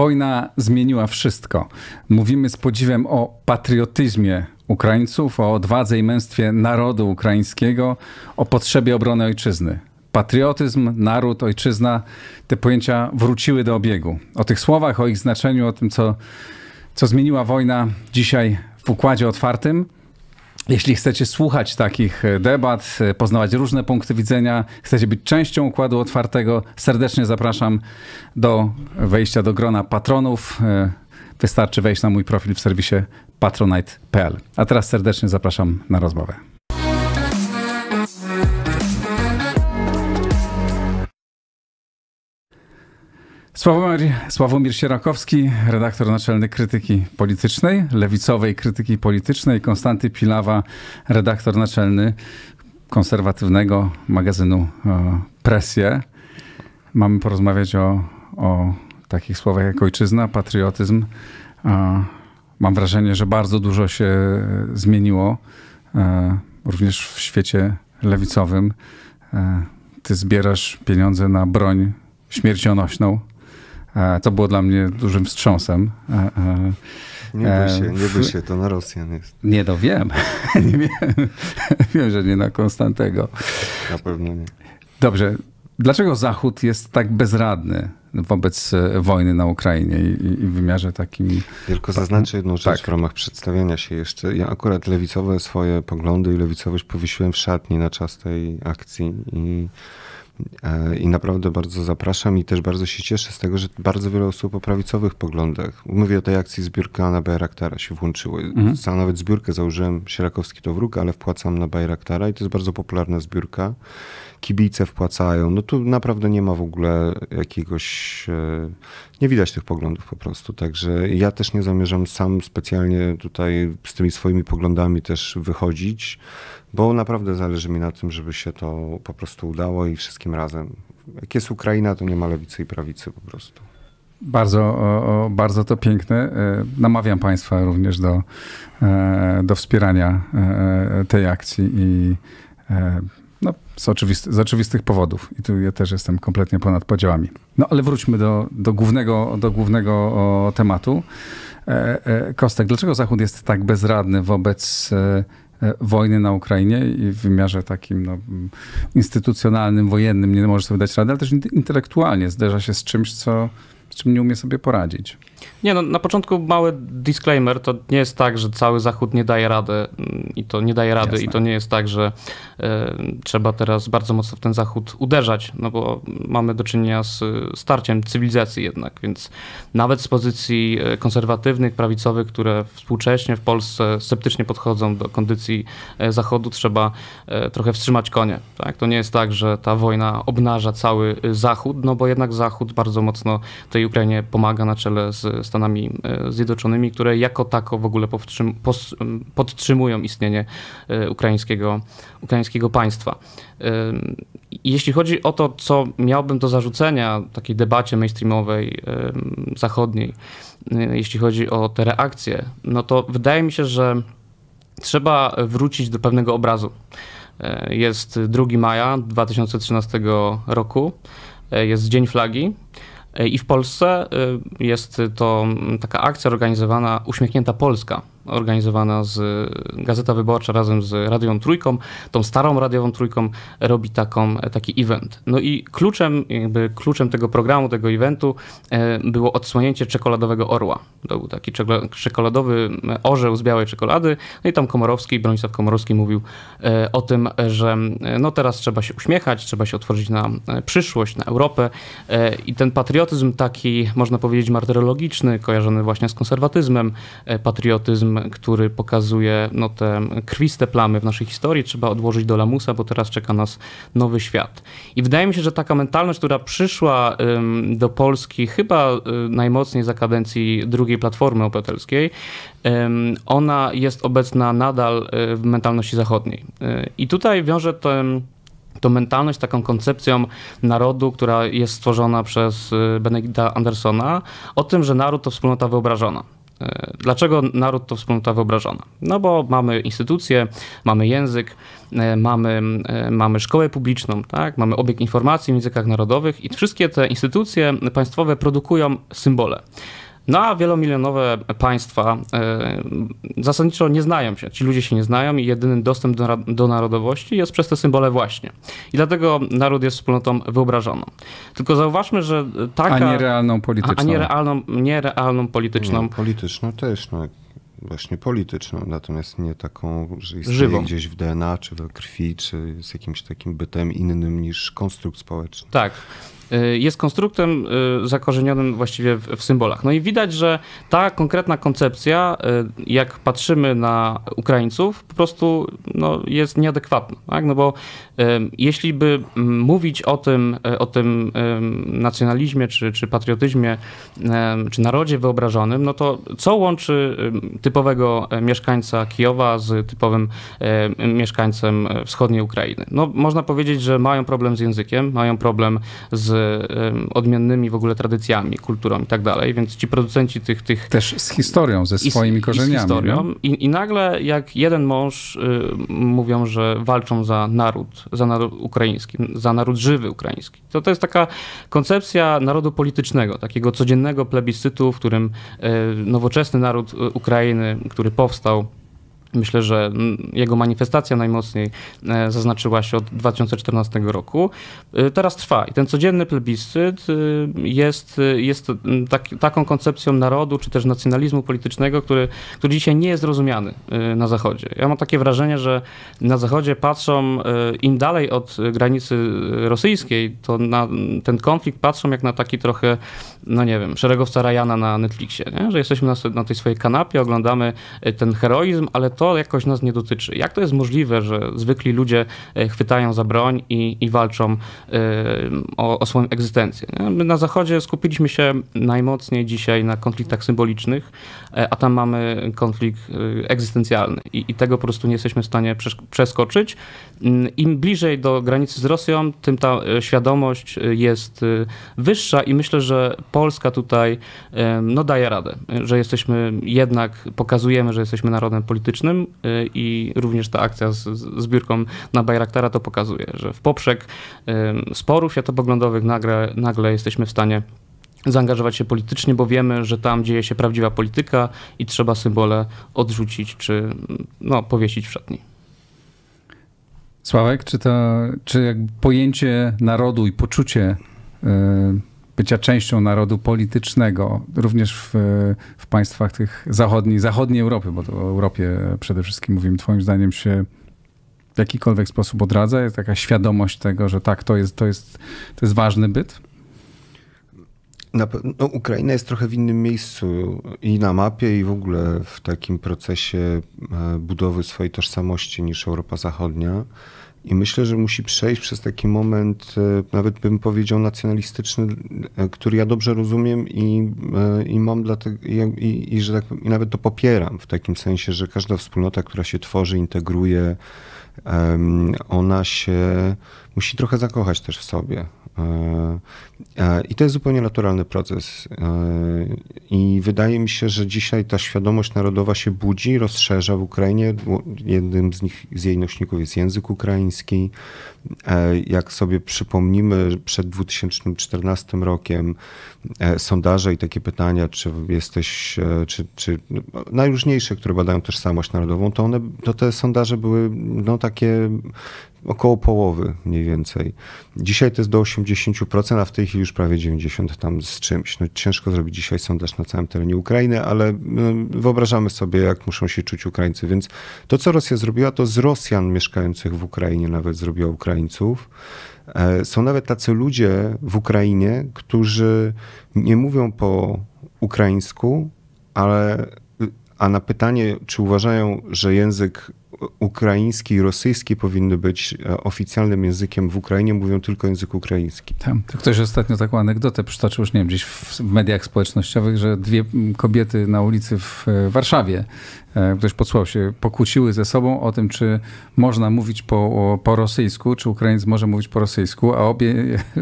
Wojna zmieniła wszystko. Mówimy z podziwem o patriotyzmie Ukraińców, o odwadze i męstwie narodu ukraińskiego, o potrzebie obrony ojczyzny. Patriotyzm, naród, ojczyzna, te pojęcia wróciły do obiegu. O tych słowach, o ich znaczeniu, o tym, co, co zmieniła wojna dzisiaj w układzie otwartym. Jeśli chcecie słuchać takich debat, poznawać różne punkty widzenia, chcecie być częścią układu otwartego, serdecznie zapraszam do wejścia do grona patronów. Wystarczy wejść na mój profil w serwisie patronite.pl. A teraz serdecznie zapraszam na rozmowę. Sławomir, Sławomir Sierakowski, redaktor naczelny krytyki politycznej, lewicowej krytyki politycznej, Konstanty Pilawa, redaktor naczelny konserwatywnego magazynu e, Presję. Mamy porozmawiać o, o takich słowach jak ojczyzna, patriotyzm. Mam wrażenie, że bardzo dużo się zmieniło, e, również w świecie lewicowym. E, ty zbierasz pieniądze na broń śmiercionośną. E, to było dla mnie dużym wstrząsem. Nie bój się, nie bój się, to na Rosjan jest. Nie, no wiem. nie wiem. wiem, że nie na Konstantego. Na pewno nie. Dobrze. Dlaczego Zachód jest tak bezradny wobec wojny na Ukrainie i, w wymiarze takim... Tylko zaznaczę jedną rzecz tak. w ramach przedstawienia się jeszcze. Ja akurat lewicowe swoje poglądy i lewicowość powiesiłem w szatni na czas tej akcji i E, I naprawdę bardzo zapraszam i też bardzo się cieszę z tego, że bardzo wiele osób o prawicowych poglądach. Mówię o tej akcji zbiórka na Bayraktara się włączyło. Mhm. Sam nawet zbiórkę założyłem, Sierakowski to wróg, ale wpłacam na Bayraktara i to jest bardzo popularna zbiórka. Kibice wpłacają. No tu naprawdę nie ma w ogóle jakiegoś... E, nie widać tych poglądów po prostu. Także ja też nie zamierzam sam specjalnie tutaj z tymi swoimi poglądami też wychodzić bo naprawdę zależy mi na tym, żeby się to po prostu udało i wszystkim razem. Jak jest Ukraina, to nie ma lewicy i prawicy po prostu. Bardzo, bardzo to piękne. E, namawiam Państwa również do, e, do wspierania tej akcji i z, oczywisty, z oczywistych powodów. I tu ja też jestem kompletnie ponad podziałami. No ale wróćmy do, do głównego, do głównego tematu. Kostek, dlaczego Zachód jest tak bezradny wobec E, wojny na Ukrainie i w wymiarze takim no, instytucjonalnym, wojennym nie może sobie dać rady, ale też intelektualnie zderza się z czymś, co, z czym nie umie sobie poradzić. Nie, no, na początku mały disclaimer, to nie jest tak, że cały Zachód nie daje rady mm, i to nie daje rady Jasne. i to nie jest tak, że y, trzeba teraz bardzo mocno w ten Zachód uderzać, no bo mamy do czynienia z starciem cywilizacji jednak, więc nawet z pozycji e, konserwatywnych, prawicowych, które współcześnie w Polsce sceptycznie podchodzą do kondycji e, Zachodu, trzeba trochę wstrzymać konie. Tak? To nie jest tak, że ta wojna obnaża cały Zachód, no bo jednak Zachód bardzo mocno tej Ukrainie pomaga na czele z Stanami e, Zjednoczonymi, które jako tako w ogóle podtrzymują istnienie e, ukraińskiego, ukraińskiego państwa. E, jeśli chodzi o to, co miałbym do zarzucenia takiej debacie mainstreamowej, zachodniej, jeśli chodzi o te reakcje, no to wydaje mi się, że trzeba wrócić do pewnego obrazu. Jest 2 maja 2013 roku, jest Dzień Flagi. I w Polsce y, jest to taka akcja organizowana Uśmiechnięta Polska, organizowana z Gazeta Wyborcza razem z Radią Trójką, tą starą Radiową Trójką robi taką, taki event. No i kluczem, jakby kluczem tego programu, tego eventu e, było odsłonięcie czekoladowego orła. To był taki czekoladowy orzeł z białej czekolady. No i tam Komorowski, Bronisław Komorowski mówił e, o tym, że e, no teraz trzeba się uśmiechać, trzeba się otworzyć na przyszłość, na Europę i ten patriotyzm taki, można powiedzieć, martyrologiczny, kojarzony właśnie z konserwatyzmem, patriotyzm który pokazuje no, te krwiste plamy w naszej historii, trzeba odłożyć do lamusa, bo teraz czeka nas nowy świat. I wydaje mi się, że taka mentalność, która przyszła do Polski chyba y, najmocniej za kadencji drugiej Platformy Obywatelskiej, ona jest obecna nadal y, w mentalności zachodniej. Y, I tutaj wiąże ten to mentalność taką koncepcją narodu, która jest stworzona przez Benedicta Andersona, o tym, że naród to wspólnota wyobrażona. Dlaczego naród to wspólnota wyobrażona? No bo mamy instytucje, mamy język, mamy, mamy szkołę publiczną, tak? mamy obieg informacji w językach narodowych i wszystkie te instytucje państwowe produkują symbole. No a wielomilionowe państwa e, zasadniczo nie znają się. Ci ludzie się nie znają i jedyny dostęp do, do narodowości jest przez te symbole właśnie. I dlatego naród jest wspólnotą wyobrażoną. Tylko zauważmy, że taka... A nie realną polityczną. A nie realną, nie realną polityczną. Nie, polityczną też, no właśnie polityczną, natomiast nie taką, że istnieje Żywą. gdzieś w DNA, czy we krwi, czy z jakimś takim bytem innym niż konstrukt społeczny. Tak. Y, jest konstruktem y, zakorzenionym właściwie w, symbolach. No i widać, że ta konkretna koncepcja, y, jak patrzymy na Ukraińców, po prostu no, jest nieadekwatna. Tak? No bo jeśli by mówić o tym, o tym nacjonalizmie, czy, czy patriotyzmie, czy narodzie wyobrażonym, no to co łączy typowego mieszkańca Kijowa z typowym mieszkańcem wschodniej Ukrainy? No, można powiedzieć, że mają problem z językiem, mają problem z odmiennymi w ogóle tradycjami, kulturą i tak dalej, więc ci producenci tych... tych Też z historią, ze swoimi i, korzeniami. I z historią. I, I, nagle jak jeden mąż y, mówią, że walczą za naród, za naród ukraiński, za naród żywy ukraiński. To, to jest taka koncepcja narodu politycznego, takiego codziennego plebiscytu, w którym y, nowoczesny naród Ukrainy, który powstał Myślę, że jego manifestacja najmocniej e, zaznaczyła się od 2014 roku. E, teraz trwa i ten codzienny plebiscyt e, jest, jest tak, taką koncepcją narodu czy też nacjonalizmu politycznego, który, który dzisiaj nie jest rozumiany na Zachodzie. Ja mam takie wrażenie, że na Zachodzie patrzą im dalej od granicy rosyjskiej, to na ten konflikt patrzą jak na taki trochę, no nie wiem, szeregowca Rajana na Netflixie, nie? że jesteśmy na, na tej swojej kanapie, oglądamy ten heroizm, ale to jakoś nas nie dotyczy. Jak to jest możliwe, że zwykli ludzie e, chwytają za broń i, i walczą e, o, o swoją egzystencję? My na Zachodzie skupiliśmy się najmocniej dzisiaj na konfliktach symbolicznych, e, a tam mamy konflikt egzystencjalny i, i tego po prostu nie jesteśmy w stanie przeskoczyć. Mm, Im bliżej do granicy z Rosją, tym ta świadomość jest wyższa i myślę, że Polska tutaj no, daje radę, że jesteśmy jednak, pokazujemy, że jesteśmy narodem politycznym, Y, i również ta akcja z, z zbiórką na Bayraktara to pokazuje, że w poprzek y, sporów światopoglądowych nagle, nagle jesteśmy w stanie zaangażować się politycznie, bo wiemy, że tam dzieje się prawdziwa polityka i trzeba symbole odrzucić czy no, powiesić w szatni. Sławek, czy to czy jak pojęcie narodu i poczucie y, bycia częścią narodu politycznego, również w, w państwach tych zachodniej, zachodniej Europy, bo to o Europie przede wszystkim mówimy, twoim zdaniem się w jakikolwiek sposób odradza? Jest taka świadomość tego, że tak, to jest, to jest, to jest ważny byt? Na, no, Ukraina jest trochę w innym miejscu i na mapie, i w ogóle w takim procesie e, budowy swojej tożsamości niż Europa Zachodnia. I myślę, że musi przejść przez taki moment, e, nawet bym powiedział nacjonalistyczny, e, który ja dobrze rozumiem i, e, i mam dlatego, i, i, i, że tak, i nawet to popieram w takim sensie, że każda wspólnota, która się tworzy, integruje, ona się musi trochę zakochać też w sobie. I to jest zupełnie naturalny proces. I wydaje mi się, że dzisiaj ta świadomość narodowa się budzi, rozszerza w Ukrainie. Jednym z nich, z jej nośników jest język ukraiński. Jak sobie przypomnimy, przed 2014 rokiem e, sondaże i takie pytania, czy jesteś, e, czy, czy no, najróżniejsze, które badają tożsamość narodową, to, one, to te sondaże były no, takie około połowy mniej więcej. Dzisiaj to jest do 80%, a w tej chwili już prawie 90% tam z czymś. No, ciężko zrobić dzisiaj sondaż na całym terenie Ukrainy, ale no, wyobrażamy sobie, jak muszą się czuć Ukraińcy. Więc to, co Rosja zrobiła, to z Rosjan mieszkających w Ukrainie nawet zrobiła Ukraińców. E, są nawet tacy ludzie w Ukrainie, którzy nie mówią po ukraińsku, ale a na pytanie, czy uważają, że język ukraiński i rosyjski powinny być oficjalnym językiem w Ukrainie, mówią tylko język ukraiński. Tam, ktoś ostatnio taką anegdotę przytoczył, już nie wiem, gdzieś w mediach społecznościowych, że dwie kobiety na ulicy w Warszawie E, ktoś podsłuchał się, pokłóciły ze sobą o tym, czy można mówić po, po rosyjsku, czy Ukraińc może mówić po rosyjsku, a obie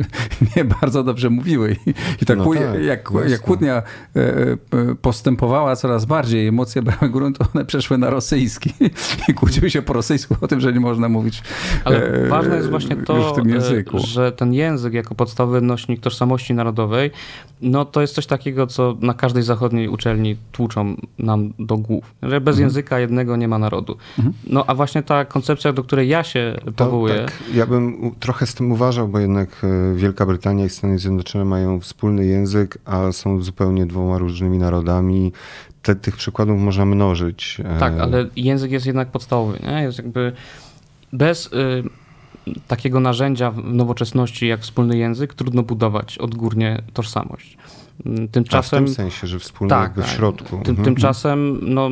nie bardzo dobrze mówiły. I tak, no tak jak, jak kłótnia e, e, postępowała coraz bardziej, emocje brały grunt, one przeszły na rosyjski i kłóciły się po rosyjsku o tym, że nie można mówić Ale ważne jest właśnie to, że ten język jako podstawowy nośnik tożsamości narodowej, no to jest coś takiego, co na każdej zachodniej uczelni tłuczą nam do głów. Że że bez mhm. języka jednego nie ma narodu. Mhm. No a właśnie ta koncepcja, do której ja się powołuję. To, tak, ja bym trochę z tym uważał, bo jednak e, Wielka Brytania i Stany Zjednoczone mają wspólny język, a są zupełnie dwoma różnymi narodami. Te, tych przykładów można mnożyć. E, tak, ale język jest jednak podstawowy. Nie? Jest jakby bez. Y takiego narzędzia w nowoczesności jak wspólny język trudno budować odgórnie tożsamość. Tymczasem, A w tym sensie, że wspólnie tak, w tak. środku. Tym, mhm. Tymczasem no,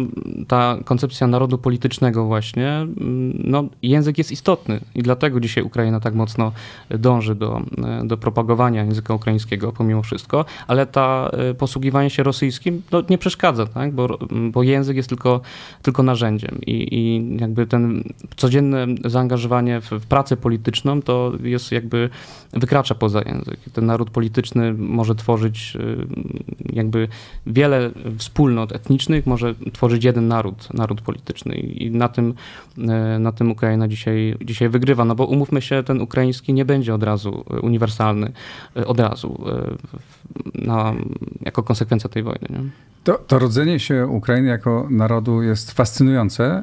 ta koncepcja narodu politycznego właśnie, mm, no, język jest istotny i dlatego dzisiaj Ukraina tak mocno dąży do, do propagowania języka ukraińskiego pomimo wszystko, ale ta e, posługiwanie się rosyjskim no, nie przeszkadza, tak? bo, bo język jest tylko, tylko narzędziem i, i jakby ten codzienne zaangażowanie w, w pracę polityczną to jest jakby wykracza poza język. Ten naród polityczny może tworzyć e, jakby wiele wspólnot etnicznych może tworzyć jeden naród, naród polityczny i na tym, e, na tym Ukraina dzisiaj, dzisiaj wygrywa, no bo umówmy się, ten ukraiński nie będzie od razu uniwersalny, e, od razu na, jako konsekwencja tej wojny. Nie? To, to rodzenie się Ukrainy jako narodu jest fascynujące,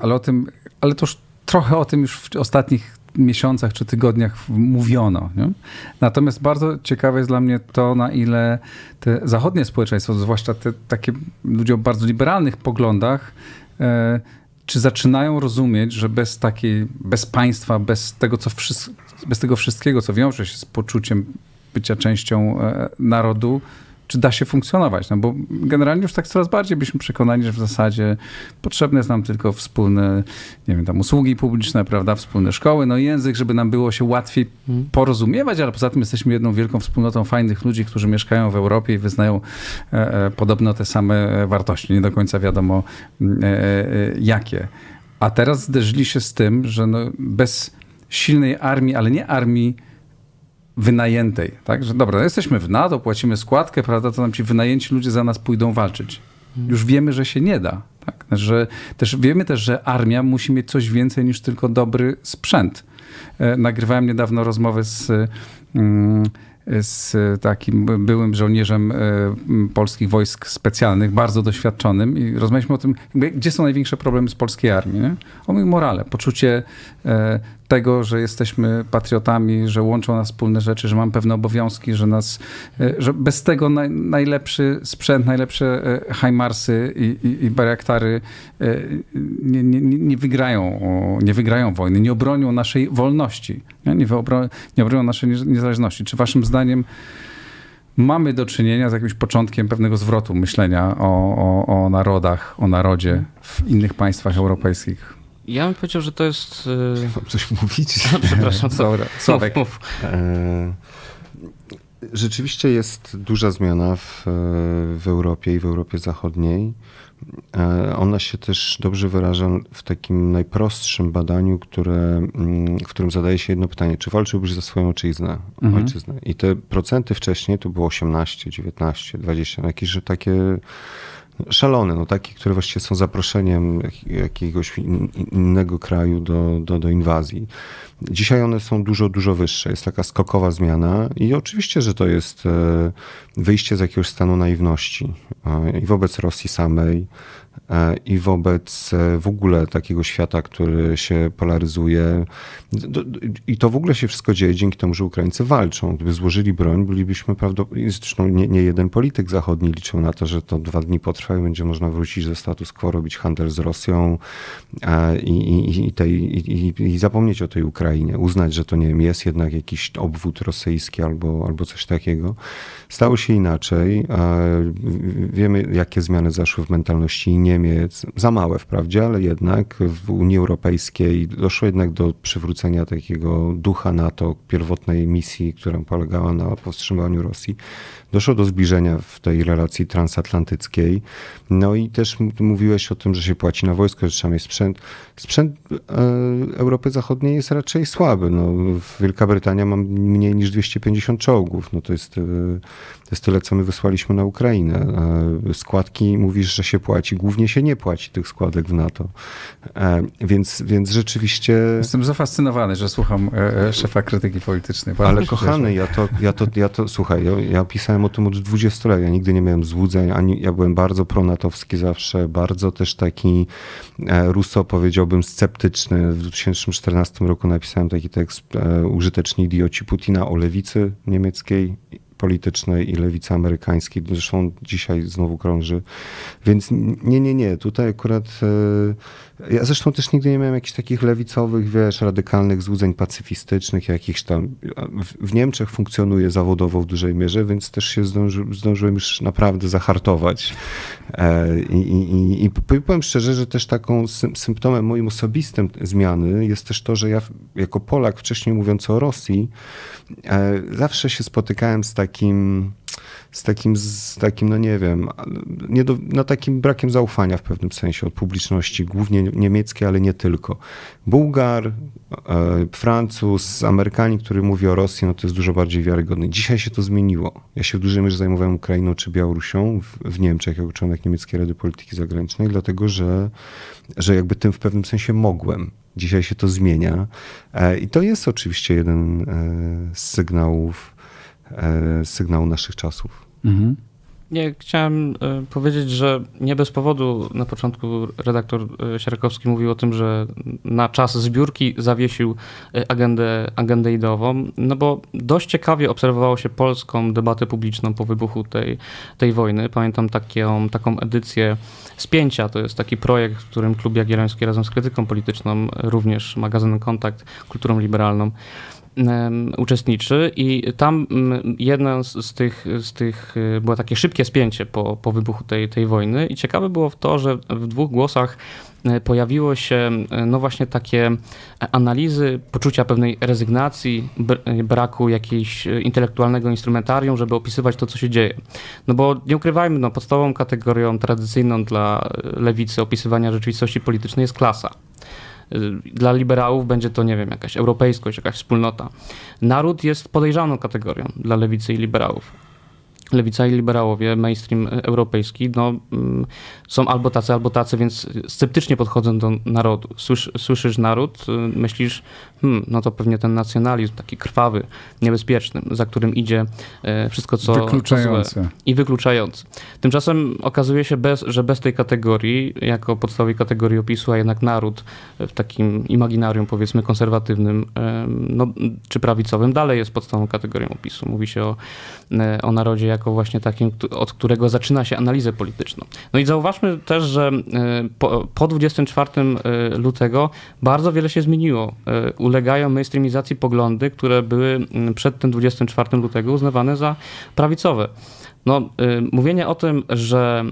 ale o tym, ale to już trochę o tym już w ostatnich miesiącach czy tygodniach mówiono. Nie? Natomiast bardzo ciekawe jest dla mnie to, na ile te zachodnie społeczeństwo, zwłaszcza te takie ludzie o bardzo liberalnych poglądach, e, czy zaczynają rozumieć, że bez takiej, bez państwa, bez tego, co bez tego wszystkiego, co wiąże się z poczuciem bycia częścią e, narodu, czy da się funkcjonować. No bo generalnie już tak coraz bardziej byliśmy przekonani, że w zasadzie potrzebne jest nam tylko wspólne, nie wiem, tam usługi publiczne, prawda, wspólne szkoły, no język, żeby nam było się łatwiej mhm. porozumiewać, ale poza tym jesteśmy jedną wielką wspólnotą fajnych ludzi, którzy mieszkają w Europie i wyznają e, e, podobno te same wartości. Nie do końca wiadomo e, e, jakie. A teraz zderzyli się z tym, że no bez silnej armii, ale nie armii wynajętej, tak? Że dobra, no jesteśmy w NATO, płacimy składkę, prawda, to nam ci wynajęci ludzie za nas pójdą walczyć. Już wiemy, że się nie da. Tak? Że też wiemy też, że armia musi mieć coś więcej niż tylko dobry sprzęt. E, nagrywałem niedawno rozmowę z mm, z takim byłym żołnierzem e, polskich wojsk specjalnych, bardzo doświadczonym i rozmawialiśmy o tym, gdzie są największe problemy z polskiej armii. Nie? O mój morale, poczucie e, tego, że jesteśmy patriotami, że łączą nas wspólne rzeczy, że mam pewne obowiązki, że nas, e, że bez tego naj, najlepszy sprzęt, najlepsze Hajmarsy i, i, i baraktary nie, nie, nie, wygrają, nie wygrają wojny, nie obronią naszej wolności, nie, nie, wyobro, nie obronią naszej niezależności. Czy waszym zdaniem mamy do czynienia z jakimś początkiem pewnego zwrotu myślenia o, o, o narodach, o narodzie w innych państwach europejskich. Ja bym powiedział, że to jest. Yy... Mam coś mówić? przepraszam, co? Dobra, Sławek. Mów, mów. E, rzeczywiście jest duża zmiana w, w Europie i w Europie Zachodniej. E, ona się też dobrze wyraża w takim najprostszym badaniu, które, mm, w którym zadaje się jedno pytanie, czy walczyłbyś za swoją ojczyznę? Mhm. ojczyznę? I te procenty wcześniej to było 18, 19, 20, jakieś, takie szalone, no takie, które właściwie są zaproszeniem jakiegoś innego kraju do, do, do inwazji. Dzisiaj one są dużo, dużo wyższe. Jest taka skokowa zmiana i oczywiście, że to jest e, wyjście z jakiegoś stanu naiwności i wobec Rosji samej, E, i wobec e, w ogóle takiego świata, który się polaryzuje. I to w ogóle się wszystko dzieje dzięki temu, że Ukraińcy walczą. Gdyby złożyli broń, bylibyśmy prawdopodobnie, zresztą nie, nie jeden polityk zachodni liczył na to, że to dwa dni potrwa i będzie można wrócić do status quo, robić handel z Rosją e, i, i, i, tej, i, zapomnieć o tej Ukrainie, uznać, że to nie wiem, jest jednak jakiś obwód rosyjski albo, albo coś takiego. Stało się inaczej. Wiemy, jakie zmiany zaszły w mentalności Niemiec, za małe wprawdzie, ale jednak w Unii Europejskiej doszło jednak do przywrócenia takiego ducha NATO, pierwotnej misji, która polegała na powstrzymaniu Rosji doszło do zbliżenia w tej relacji transatlantyckiej. No i też mówiłeś o tym, że się płaci na wojsko, że trzeba mieć sprzęt. Sprzęt e, Europy Zachodniej jest raczej słaby. No, Wielka Brytania ma mniej niż 250 czołgów. No to jest, e, to jest tyle, co my wysłaliśmy na Ukrainę. E, składki mówisz, że się płaci. Głównie się nie płaci tych składek w NATO. Więc, więc rzeczywiście... Jestem zafascynowany, że słucham szefa krytyki politycznej. Ale kochany, ja to, ja to, ja to słuchaj, ja, ja pisałem myślałem o tym od 20 lat. Ja nigdy nie miałem złudzeń, ani ja byłem bardzo pronatowski zawsze, bardzo też taki e, Russo powiedziałbym sceptyczny. W 2014 roku napisałem taki tekst e, Użyteczni idioci Putina o lewicy niemieckiej politycznej i lewicy amerykańskiej. Zresztą dzisiaj znowu krąży. Więc nie, nie, nie. Tutaj akurat e, ja zresztą też nigdy nie miałem jakichś takich lewicowych, wiesz, radykalnych złudzeń pacyfistycznych, jakichś tam. W Niemczech funkcjonuje zawodowo w dużej mierze, więc też się zdąży, zdążyłem już naprawdę zahartować. E, I, i, i powiem szczerze, że też taką symptomem moim osobistym zmiany jest też to, że ja jako Polak, wcześniej mówiąc o Rosji, e, zawsze się spotykałem z takim z takim, z takim no nie wiem, nie do, no takim brakiem zaufania w pewnym sensie od publiczności, głównie niemieckiej, ale nie tylko. Bułgar, e, Francuz, Amerykanin, który mówi o Rosji, no to jest dużo bardziej wiarygodny. Dzisiaj się to zmieniło. Ja się w dużej mierze zajmowałem Ukrainą czy Białorusią w, w Niemczech jako członek Niemieckiej Rady Polityki Zagranicznej, dlatego że, że jakby tym w pewnym sensie mogłem. Dzisiaj się to zmienia e, i to jest oczywiście jeden e, z sygnałów, E, sygnał naszych czasów. Mhm. Nie, chciałem e, powiedzieć, że nie bez powodu na początku redaktor e, Sierkowski mówił o tym, że na czas zbiórki zawiesił agendę, agendę ideową, no bo dość ciekawie obserwowało się polską debatę publiczną po wybuchu tej, tej wojny. Pamiętam taką, taką edycję Spięcia, to jest taki projekt, w którym Klub Jagielloński razem z krytyką polityczną, również magazynem Kontakt, kulturą liberalną, uczestniczy i tam jedna z tych, z tych y, było takie szybkie spięcie po, po wybuchu tej, tej wojny i ciekawe było w to, że w dwóch głosach e, pojawiło się e, no właśnie takie analizy poczucia pewnej rezygnacji, e, braku jakiegoś intelektualnego instrumentarium, żeby opisywać to, co się dzieje. No bo nie ukrywajmy, no podstawową kategorią tradycyjną dla lewicy opisywania rzeczywistości politycznej jest klasa. Dla liberałów będzie to, nie wiem, jakaś europejskość, jakaś wspólnota. Naród jest podejrzaną kategorią dla lewicy i liberałów lewica i liberałowie, mainstream europejski, no, mm, są albo tacy, albo tacy, więc sceptycznie podchodzą do narodu. Słysz, słyszysz naród, y, myślisz, hmm, no to pewnie ten nacjonalizm taki krwawy, niebezpieczny, za którym idzie e, wszystko, co, wykluczające. Złe i wykluczający. Tymczasem okazuje się, bez, że bez tej kategorii, jako podstawowej kategorii opisu, a jednak naród w takim imaginarium, powiedzmy, konserwatywnym, no, czy prawicowym, dalej jest podstawową kategorią opisu. Mówi się o, e, o narodzie jako właśnie takim, od którego zaczyna się analizę polityczną. No i zauważmy też, że e, po, po 24 lutego bardzo wiele się zmieniło ulegają mainstreamizacji poglądy, które były mm, przed tym 24 lutego uznawane za prawicowe. No, y, mówienie o tym, że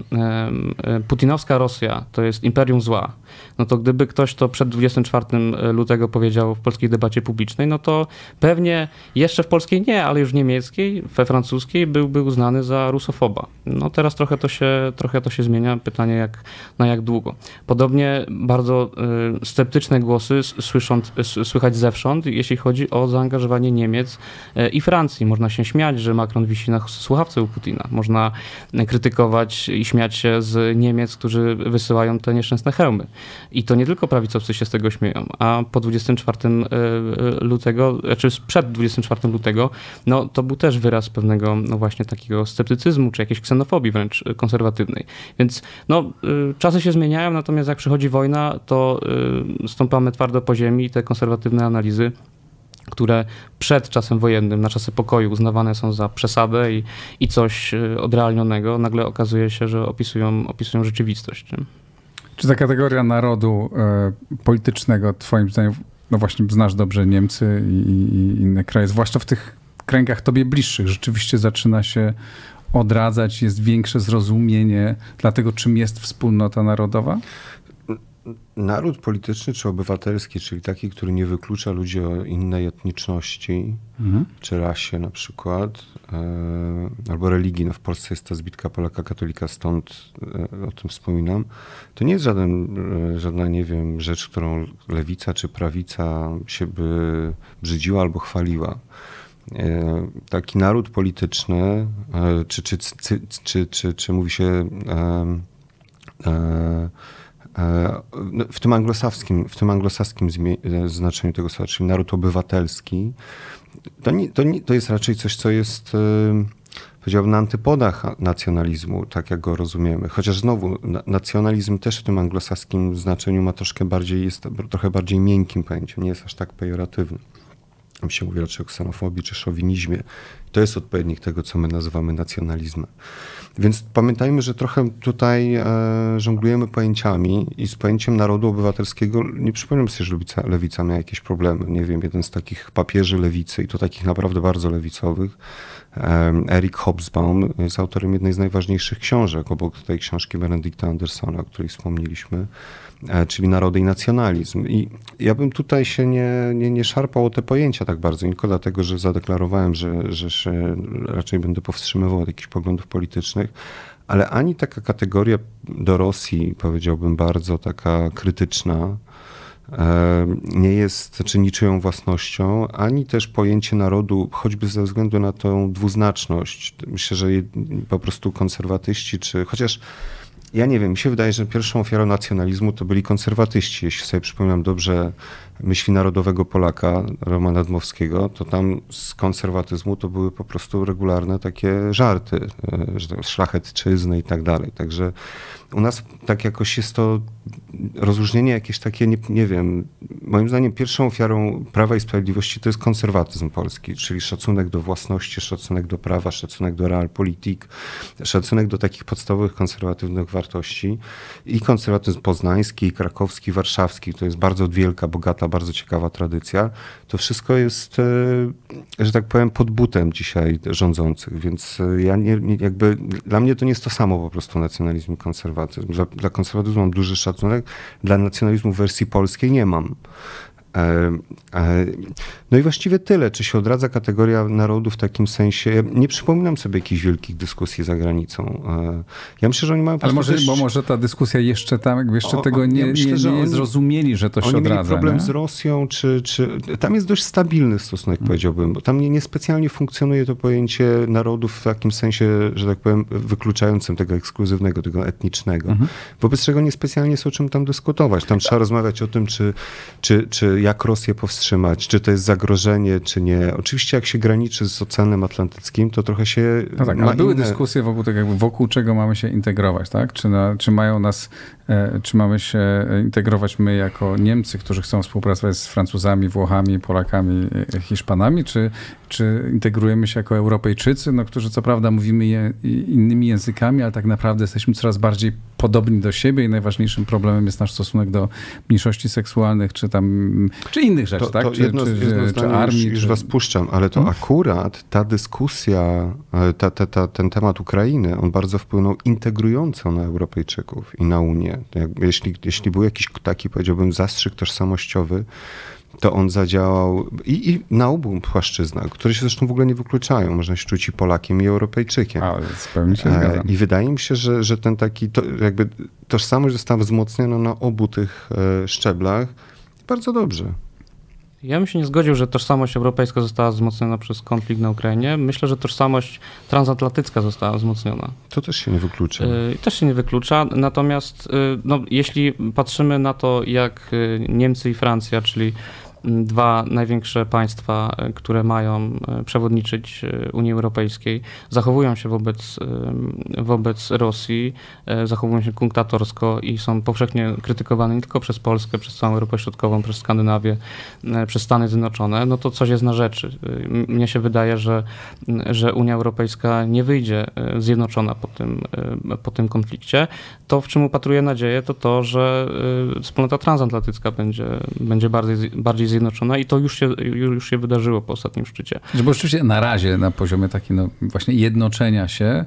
y, y, putinowska Rosja to jest imperium zła, no to gdyby ktoś to przed 24 lutego powiedział w polskiej debacie publicznej, no to pewnie jeszcze w polskiej nie, ale już w niemieckiej, we francuskiej byłby uznany za rusofoba. No teraz trochę to się, trochę to się zmienia. Pytanie jak, na jak długo. Podobnie bardzo sceptyczne głosy słysząc, słychać zewsząd, jeśli chodzi o zaangażowanie Niemiec i Francji. Można się śmiać, że Macron wisi na słuchawce u Putina. Można krytykować i śmiać się z Niemiec, którzy wysyłają te nieszczęsne hełmy. I to nie tylko prawicowcy się z tego śmieją, a po 24 e, e, lutego, czy znaczy przed 24 lutego, no to był też wyraz pewnego, no właśnie takiego sceptycyzmu, czy jakiejś ksenofobii wręcz konserwatywnej. Więc no, e, czasy się zmieniają, natomiast jak przychodzi wojna, to stąpamy twardo po ziemi i te konserwatywne analizy które przed czasem wojennym, na czasy pokoju uznawane są za przesadę i, i coś e, odrealnionego, nagle okazuje się, że opisują, opisują rzeczywistość. Czy ta kategoria narodu e, politycznego, twoim zdaniem, no właśnie znasz dobrze Niemcy i, i inne kraje, zwłaszcza w tych kręgach tobie bliższych, rzeczywiście zaczyna się odradzać, jest większe zrozumienie dla tego, czym jest wspólnota narodowa? Naród polityczny czy obywatelski, czyli taki, który nie wyklucza ludzi o innej etniczności, mhm. czy rasie na przykład, e, albo religii. No w Polsce jest ta zbitka Polaka katolika, stąd e, o tym wspominam. To nie jest żaden, e, żadna, nie wiem, rzecz, którą lewica czy prawica się by brzydziła albo chwaliła. E, taki naród polityczny, e, czy, czy, czy, czy, czy, czy mówi się no, w tym anglosaskim, w tym anglosaskim znaczeniu tego słowa, czyli naród obywatelski, to, nie, to, nie, to jest raczej coś, co jest powiedziałbym na antypodach nacjonalizmu, tak jak go rozumiemy. Chociaż znowu nacjonalizm też w tym anglosaskim znaczeniu ma troszkę bardziej, jest trochę bardziej miękkim pojęciem, nie jest aż tak pejoratywny. Tam się mówi raczej o ksenofobii czy szowinizmie. To jest odpowiednik tego, co my nazywamy nacjonalizmem. Więc pamiętajmy, że trochę tutaj e, żonglujemy pojęciami i z pojęciem narodu obywatelskiego nie przypominam sobie, że lewica, lewica miała jakieś problemy. Nie wiem, jeden z takich papieży lewicy i to takich naprawdę bardzo lewicowych, Eric Hobsbawm jest autorem jednej z najważniejszych książek, obok tej książki Benedicta Andersona, o której wspomnieliśmy, e, czyli Narody i Nacjonalizm. I ja bym tutaj się nie, nie, nie szarpał o te pojęcia tak bardzo, tylko dlatego, że zadeklarowałem, że, że się raczej będę powstrzymywał od jakichś poglądów politycznych, ale ani taka kategoria do Rosji, powiedziałbym bardzo taka krytyczna, E, nie jest czy niczyją własnością, ani też pojęcie narodu, choćby ze względu na tą dwuznaczność. Myślę, że po prostu konserwatyści, czy chociaż ja nie wiem, mi się wydaje, że pierwszą ofiarą nacjonalizmu to byli konserwatyści. Jeśli sobie przypominam dobrze myśli narodowego Polaka, Romana Dmowskiego, to tam z konserwatyzmu to były po prostu regularne takie żarty, e, że szlachetczyzny i tak dalej. Także u nas tak jakoś jest to rozróżnienie jakieś takie, nie, nie, wiem, moim zdaniem pierwszą ofiarą Prawa i Sprawiedliwości to jest konserwatyzm polski, czyli szacunek do własności, szacunek do prawa, szacunek do realpolitik, szacunek do takich podstawowych konserwatywnych wartości i konserwatyzm poznański, krakowski, warszawski, to jest bardzo wielka, bogata, bardzo ciekawa tradycja. To wszystko jest, e, że tak powiem, pod butem dzisiaj rządzących, więc e, ja nie, jakby, dla mnie to nie jest to samo po prostu nacjonalizm i konserwatyzm. Dla, dla konserwatyzmu mam duży szacunek, dla nacjonalizmu wersji polskiej nie mam. E, e, no i właściwie tyle. Czy się odradza kategoria narodu w takim sensie? Nie przypominam sobie jakichś wielkich dyskusji za granicą. E, ja myślę, że oni mają Ale może, też... bo może ta dyskusja jeszcze tam, jeszcze o, tego nie, ja myślę, nie, nie oni, zrozumieli, że to się oni odradza. Mieli problem nie? z Rosją, czy, czy tam jest dość stabilny stosunek, hmm. powiedziałbym, bo tam nie, niespecjalnie funkcjonuje to pojęcie narodów w takim sensie, że tak powiem, wykluczającym tego ekskluzywnego, tego etnicznego. Hmm. Wobec czego niespecjalnie jest o czym tam dyskutować. Tam trzeba rozmawiać o tym, czy, czy, czy jak Rosję powstrzymać, czy to jest zagrożenie, czy nie. Oczywiście jak się graniczy z Oceanem Atlantyckim, to trochę się... No tak, ale były inne... dyskusje wokół tego, jakby wokół czego mamy się integrować, tak? Czy, na, czy mają nas, e, czy mamy się integrować my jako Niemcy, którzy chcą współpracować z Francuzami, Włochami, Polakami, e, Hiszpanami, czy, czy integrujemy się jako Europejczycy, no, którzy co prawda mówimy je, innymi językami, ale tak naprawdę jesteśmy coraz bardziej podobni do siebie i najważniejszym problemem jest nasz stosunek do mniejszości seksualnych, czy tam, czy innych rzeczy, to, tak? To czy, jedno, czy, jedno czy armii. Już, już czy... was puszczam, ale to hmm? akurat ta dyskusja, e, ta, ta, ta, ten temat Ukrainy, on bardzo wpłynął integrująco na Europejczyków i na Unię. Jeśli, jeśli był jakiś taki, powiedziałbym, zastrzyk tożsamościowy, to on zadziałał i, i, na obu płaszczyznach, które się zresztą w ogóle nie wykluczają. Można się czuć i Polakiem, i Europejczykiem. A, zupełnie się e, I wydaje mi się, że, że ten taki, to, jakby tożsamość została wzmocniona na obu tych e, szczeblach. Bardzo dobrze. Ja bym się nie zgodził, że tożsamość europejska została wzmocniona przez konflikt na Ukrainie. Myślę, że tożsamość transatlantycka została wzmocniona. To też się nie wyklucza. Yy, też się nie wyklucza. Natomiast yy, no, jeśli patrzymy na to, jak Niemcy i Francja, czyli dwa największe państwa, e, które mają e, przewodniczyć e, Unii Europejskiej, zachowują się wobec, wobec Rosji, zachowują się kunktatorsko i są powszechnie krytykowane nie tylko przez Polskę, przez całą Europę Środkową, przez Skandynawię, przez Stany Zjednoczone, no to coś jest na rzeczy. Mnie się wydaje, że, że Unia Europejska nie wyjdzie zjednoczona po tym, po tym konflikcie. To, w czym upatruję nadzieję, to to, że wspólnota transatlantycka będzie, będzie bardziej, bardziej zjednoczona Zjednoczona i to już się, już się wydarzyło po ostatnim szczycie. Bo rzeczywiście na razie na poziomie takim no, właśnie jednoczenia się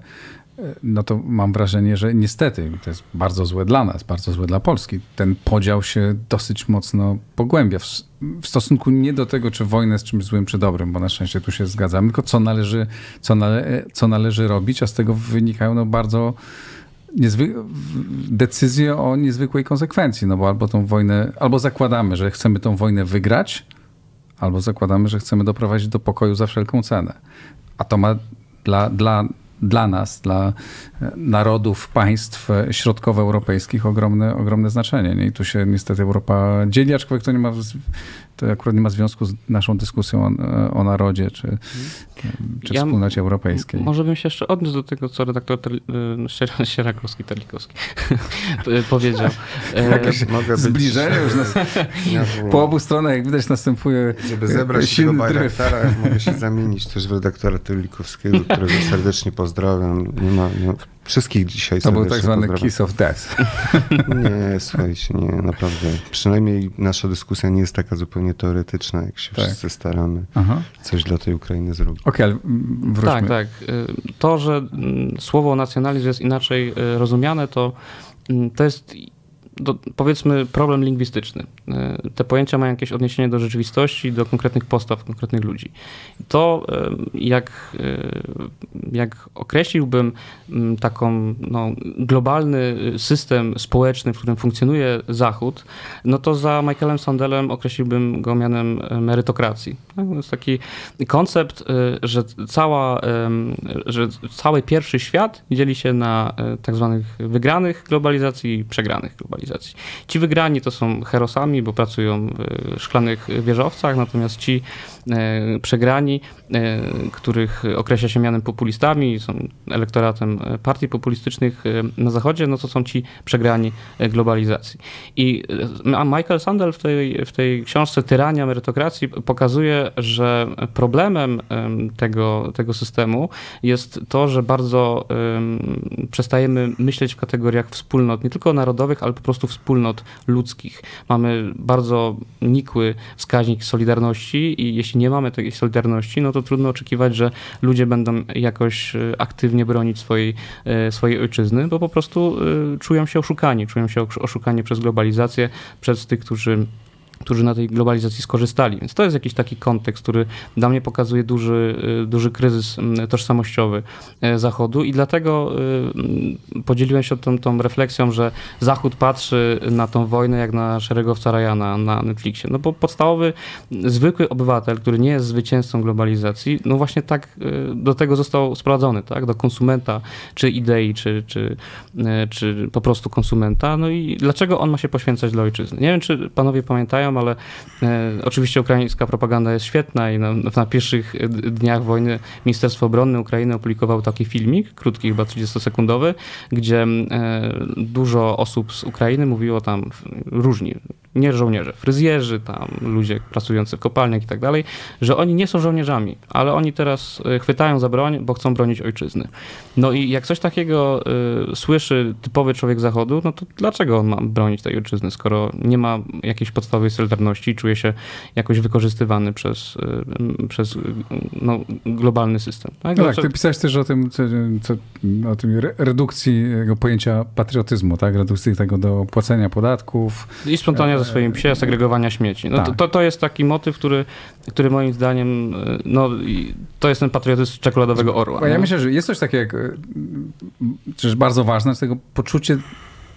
no to mam wrażenie, że niestety to jest bardzo złe dla nas, bardzo złe dla Polski. Ten podział się dosyć mocno pogłębia w, w stosunku nie do tego, czy wojna jest czymś złym czy dobrym, bo na szczęście tu się zgadzamy, tylko co należy, co, nale, co należy robić, a z tego wynikają no bardzo niezwy- decyzje o niezwykłej konsekwencji, no bo albo tą wojnę, albo zakładamy, że chcemy tą wojnę wygrać, albo zakładamy, że chcemy doprowadzić do pokoju za wszelką cenę. A to ma dla, dla dla nas, dla narodów, państw środkowoeuropejskich ogromne, ogromne znaczenie. Nie? I tu się niestety Europa dzieli, aczkolwiek to nie ma, to akurat nie ma związku z naszą dyskusją o, o narodzie czy, czy ja wspólnocie europejskiej. Może bym się jeszcze odniósł do tego, co redaktor y, Sierakowski, Terlikowski powiedział. Jakieś mogę zbliżenie już nas, po obu stronach, jak widać, następuje Żeby zebrać się mogę się zamienić też w redaktora Terlikowskiego, którego serdecznie pozdrawiam. Nie ma, nie, Wszystkich dzisiaj To był tak zwany kiss of death. Nie, słuchajcie, nie, naprawdę. Przynajmniej nasza dyskusja nie jest taka zupełnie teoretyczna, jak się tak. wszyscy staramy Aha. coś dla tej Ukrainy zrobić. Okej, okay, wróćmy. Tak, tak. To, że słowo nacjonalizm jest inaczej y, rozumiane, to, to jest do, powiedzmy problem lingwistyczny. E, te pojęcia mają jakieś odniesienie do rzeczywistości, do konkretnych postaw, konkretnych ludzi. To e, jak, e, jak określiłbym taką no, globalny system społeczny, w którym funkcjonuje Zachód, no to za Michaelem Sandelem określiłbym go mianem merytokracji. Tak, to jest taki koncept, że, cała, że cały pierwszy świat dzieli się na tak zwanych wygranych globalizacji i przegranych globalizacji. Ci wygrani to są herosami, bo pracują w szklanych wieżowcach, natomiast ci e, przegrani, e, których określa się mianem populistami, są elektoratem partii populistycznych e, na zachodzie, no to są ci przegrani globalizacji. I Michael Sandel w tej, w tej książce Tyrania merytokracji pokazuje, że problemem tego, tego systemu jest to, że bardzo przestajemy myśleć w kategoriach wspólnot, nie tylko narodowych, ale po prostu wspólnot ludzkich. Mamy bardzo nikły wskaźnik solidarności i jeśli nie mamy takiej solidarności, no to trudno oczekiwać, że ludzie będą jakoś e, aktywnie bronić swojej, e, swojej ojczyzny, bo po prostu e, czują się oszukani, czują się oszukani przez globalizację, przez tych, którzy którzy na tej globalizacji skorzystali. Więc to jest jakiś taki kontekst, który dla mnie pokazuje duży, y, duży kryzys mm, tożsamościowy e, Zachodu i dlatego y, podzieliłem się tą, tą refleksją, że Zachód patrzy na tą wojnę jak na szeregowca Ryana na Netflixie. No bo podstawowy, zwykły obywatel, który nie jest zwycięzcą globalizacji, no właśnie tak y, do tego został sprowadzony, tak? Do konsumenta, czy idei, czy, czy, czy po prostu konsumenta. No i dlaczego on ma się poświęcać dla ojczyzny? Nie wiem, czy panowie pamiętają, ale e, oczywiście ukraińska propaganda jest świetna i na, na pierwszych dniach wojny Ministerstwo Obrony Ukrainy opublikowało taki filmik, krótki, chyba 30-sekundowy, gdzie e, dużo osób z Ukrainy mówiło tam różni, nie żołnierze, fryzjerzy, tam ludzie pracujący w kopalniach i tak dalej, że oni nie są żołnierzami, ale oni teraz e, chwytają za broń, bo chcą bronić ojczyzny. No i jak coś takiego y, słyszy typowy człowiek zachodu, no to dlaczego on ma bronić tej ojczyzny, skoro nie ma jakiejś podstawowej solidarności i czuje się jakoś wykorzystywany przez, y, przez no, globalny system. Tak, no tak ty pisałeś też o tym, co, co, o tym redukcji pojęcia patriotyzmu, tak? redukcji tego do płacenia podatków. I sprzątania ze swoim psie, segregowania śmieci. No tak. to, to jest taki motyw, który, który moim zdaniem, y, no to jest ten patriotyzm czekoladowego orła. Ja myślę, że jest coś takiego też bardzo ważne, tego poczucie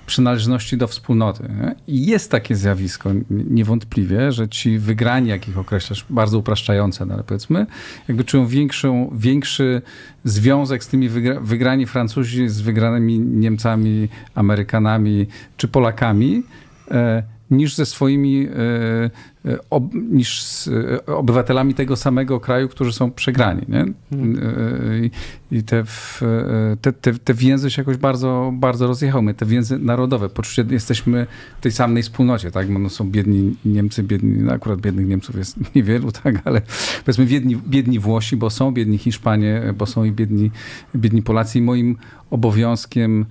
przynależności do wspólnoty. I jest takie zjawisko niewątpliwie, że ci wygrani, jakich określasz, bardzo upraszczające, no ale powiedzmy, jakby czują większą, większy związek z tymi wygra wygrani Francuzi z wygranymi Niemcami, Amerykanami czy Polakami, e, niż ze swoimi, e, e, ob, niż z e, obywatelami tego samego kraju, którzy są przegrani. Nie? Hmm. I te, te, te, te więzy się jakoś bardzo, bardzo rozjechały. Te więzy narodowe, poczucie, jesteśmy w tej samej wspólnocie, tak? No są biedni Niemcy, biedni, no akurat biednych Niemców jest niewielu, tak? Ale powiedzmy biedni, biedni Włosi, bo są biedni Hiszpanie, bo są i biedni, biedni Polacy i moim obowiązkiem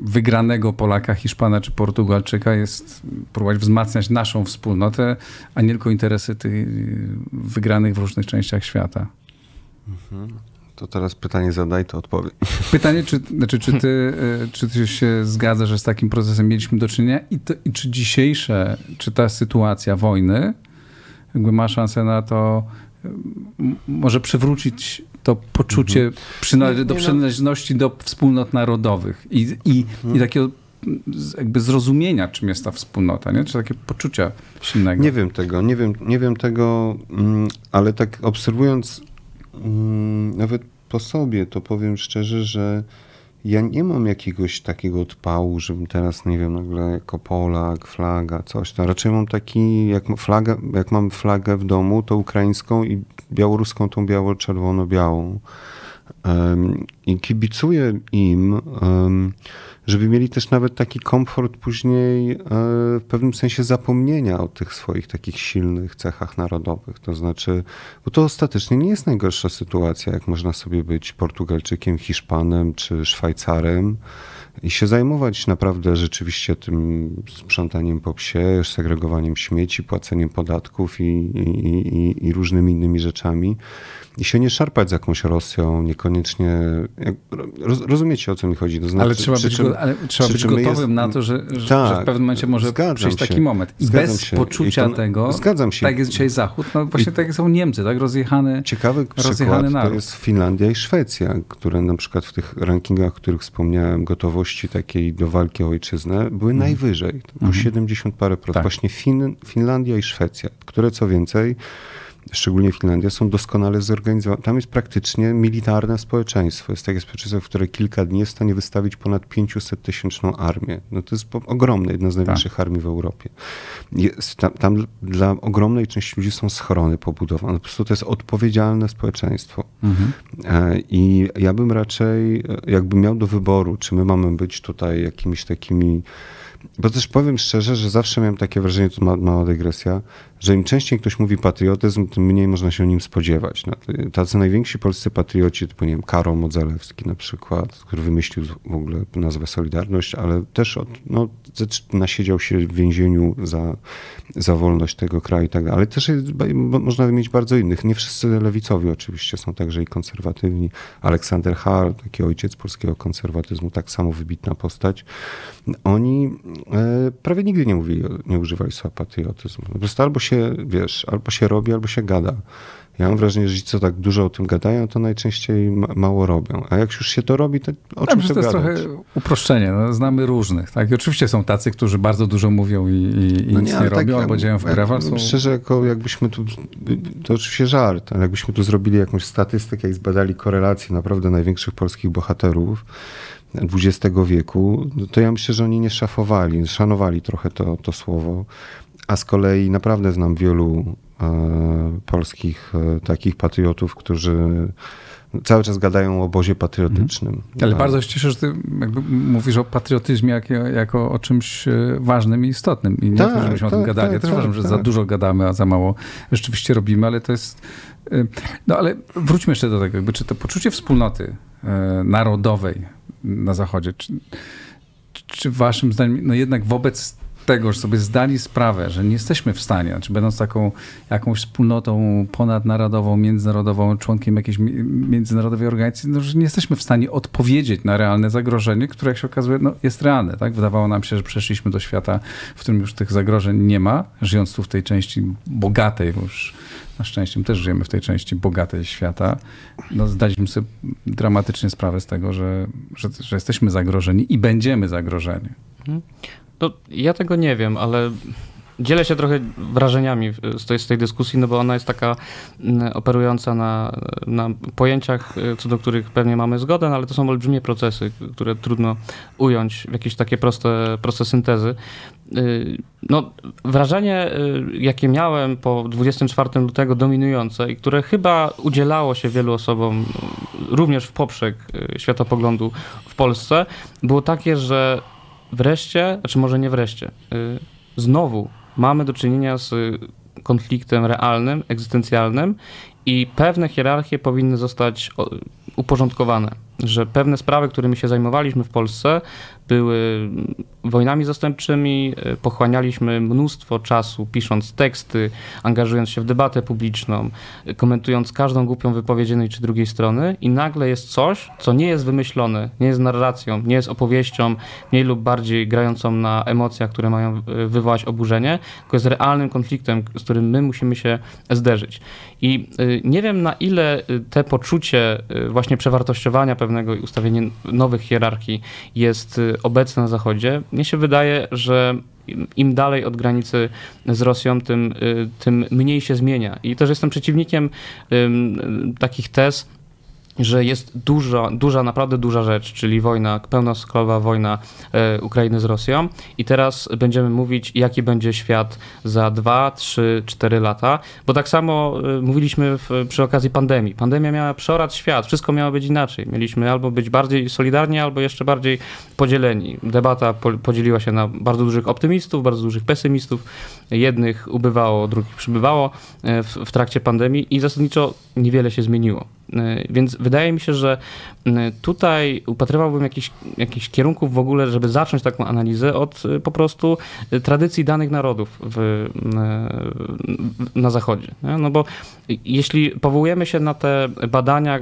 wygranego Polaka, Hiszpana czy Portugalczyka jest próbować wzmacniać naszą wspólnotę, a nie tylko interesy tych wygranych w różnych częściach świata. Mhm. To teraz pytanie zadaj, to odpowiem. Pytanie, czy, znaczy, czy, ty, e, czy ty się zgadzasz, że z takim procesem mieliśmy do czynienia i, to, i czy dzisiejsze, czy ta sytuacja wojny jakby ma szansę na to, może przywrócić to poczucie mhm. przynale- do no. przynależności do wspólnot narodowych i, i, mhm. i takiego jakby zrozumienia, czym jest ta wspólnota, nie? czy takie poczucia silnego. Nie wiem tego, nie wiem, nie wiem tego, mm, ale tak obserwując mm, nawet po sobie, to powiem szczerze, że ja nie mam jakiegoś takiego odpału, żebym teraz, nie wiem, nagle jako Polak, flaga, coś tam. Raczej mam taki, jak, flagę, jak mam flagę w domu, to ukraińską i białoruską, tą biało-czerwono-białą. Um, I kibicuję im, żeby mieli też nawet taki komfort później e, w pewnym sensie zapomnienia o tych swoich takich silnych cechach narodowych. To znaczy, bo to ostatecznie nie jest najgorsza sytuacja, jak można sobie być Portugalczykiem, Hiszpanem czy Szwajcarem i się zajmować naprawdę rzeczywiście tym sprzątaniem po psie, segregowaniem śmieci, płaceniem podatków i, i, i, i różnymi innymi rzeczami i się nie szarpać z jakąś Rosją, niekoniecznie. Roz, rozumiecie o co mi chodzi? To znaczy, ale trzeba być, czym, go, ale trzeba być gotowym jest, na to, że, że, tak, że, w pewnym momencie może przyjść się, taki moment. I bez się. poczucia I to, tego, zgadzam się. tak jest dzisiaj Zachód, no właśnie I, tak są Niemcy, tak rozjechane. Ciekawy przykład naród. to jest Finlandia i Szwecja, które na przykład w tych rankingach, o których wspomniałem, gotowości takiej do walki o ojczyznę, były mm. najwyżej, po mm. 70 parę procent. Tak. Właśnie fin, Finlandia i Szwecja, które co więcej szczególnie Finlandia, są doskonale zorganizowane. Tam jest praktycznie militarne społeczeństwo. Jest takie społeczeństwo, które kilka dni jest w stanie wystawić ponad 500 tysięczną armię. No to jest ogromne, jedna z największych tak. armii w Europie. Jest, tam, tam, dla ogromnej części ludzi są schrony pobudowane. Po prostu to jest odpowiedzialne społeczeństwo. Mhm. E, I ja bym raczej, jakbym miał do wyboru, czy my mamy być tutaj jakimiś takimi bo też powiem szczerze, że zawsze miałem takie wrażenie, to ma, mała dygresja, że im częściej ktoś mówi patriotyzm, tym mniej można się o nim spodziewać. Tacy najwięksi polscy patrioci, typu nie wiem, Karol Modzelewski na przykład, który wymyślił w ogóle nazwę Solidarność, ale też od, no, nasiedział się w więzieniu za, za wolność tego kraju i tak dalej. Ale też jest, można wymienić bardzo innych. Nie wszyscy lewicowi oczywiście są także i konserwatywni. Aleksander Hall, taki ojciec polskiego konserwatyzmu, tak samo wybitna postać. Oni e, prawie nigdy nie mówili, nie używali słowa patriotyzm. Po prostu albo się, wiesz, albo się robi, albo się gada. Ja mam wrażenie, że ci, co tak dużo o tym gadają, to najczęściej ma mało robią. A jak już się to robi, to o czym to, to jest trochę uproszczenie. No, znamy różnych. Tak? I oczywiście są tacy, którzy bardzo dużo mówią i, i, no nie, nic nie robią, tak, albo działają w grewal. Są... Szczerze, jako jakbyśmy tu, to oczywiście żart, ale jakbyśmy tu zrobili jakąś statystykę i zbadali korelację naprawdę największych polskich bohaterów, XX wieku, to ja myślę, że oni nie szafowali, szanowali trochę to, to słowo. A z kolei naprawdę znam wielu e, polskich e, takich patriotów, którzy cały czas gadają o obozie patriotycznym. Mhm. Ale bardzo się cieszę, że ty mówisz o patriotyzmie jako, jako o czymś e, ważnym i istotnym. I nie tak, to, żebyśmy tak, o tym tak, gadali. Tak, ja też tak, uważam, że za tak. dużo gadamy, a za mało rzeczywiście robimy, ale to jest... No ale wróćmy jeszcze do tego, jakby, czy to poczucie wspólnoty narodowej na Zachodzie, czy, czy waszym zdaniem, no jednak wobec tego, że sobie zdali sprawę, że nie jesteśmy w stanie, znaczy będąc taką jakąś wspólnotą ponadnarodową, międzynarodową, członkiem jakiejś międzynarodowej organizacji, no, że nie jesteśmy w stanie odpowiedzieć na realne zagrożenie, które jak się okazuje no, jest realne. Tak? Wydawało nam się, że przeszliśmy do świata, w którym już tych zagrożeń nie ma, żyjąc tu w tej części bogatej, bo już na szczęście też żyjemy w tej części bogatej świata, no, zdaliśmy sobie dramatycznie sprawę z tego, że, że, że jesteśmy zagrożeni i będziemy zagrożeni. No, ja tego nie wiem, ale dzielę się trochę wrażeniami z tej, z tej dyskusji, no bo ona jest taka mm, operująca na, na pojęciach, y, co do których pewnie mamy zgodę, no ale to są olbrzymie procesy, które trudno ująć w jakieś takie proste, proste syntezy. Y, no, wrażenie, y, jakie miałem po 24 lutego dominujące i które chyba udzielało się wielu osobom również w poprzek światopoglądu w Polsce, było takie, że wreszcie, znaczy może nie wreszcie, y, znowu mamy do czynienia z konfliktem realnym, egzystencjalnym i pewne hierarchie powinny zostać uporządkowane, że pewne sprawy, którymi się zajmowaliśmy w Polsce, były wojnami zastępczymi, pochłanialiśmy mnóstwo czasu pisząc teksty, angażując się w debatę publiczną, komentując każdą głupią wypowiedź jednej czy drugiej strony i nagle jest coś, co nie jest wymyślone, nie jest narracją, nie jest opowieścią, mniej lub bardziej grającą na emocjach, które mają wywołać oburzenie, tylko jest realnym konfliktem, z którym my musimy się zderzyć. I nie wiem na ile te poczucie właśnie przewartościowania pewnego i ustawienie nowych hierarchii jest obecne na Zachodzie. Mnie się wydaje, że im dalej od granicy z Rosją, tym, tym mniej się zmienia. I też jestem przeciwnikiem takich tez, że jest duża, duża, naprawdę duża rzecz, czyli wojna, pełnoskalowa wojna e, Ukrainy z Rosją i teraz będziemy mówić, jaki będzie świat za 2, 3, 4 lata, bo tak samo e, mówiliśmy w, przy okazji pandemii. Pandemia miała przeorać świat, wszystko miało być inaczej. Mieliśmy albo być bardziej solidarni, albo jeszcze bardziej podzieleni. Debata po, podzieliła się na bardzo dużych optymistów, bardzo dużych pesymistów. Jednych ubywało, drugich przybywało e, w, w trakcie pandemii i zasadniczo niewiele się zmieniło. E, więc wydaje mi się, że tutaj upatrywałbym jakichś, jakichś kierunków w ogóle, żeby zacząć taką analizę od e, po prostu tradycji danych narodów w, na Zachodzie. No bo jeśli powołujemy się na te badania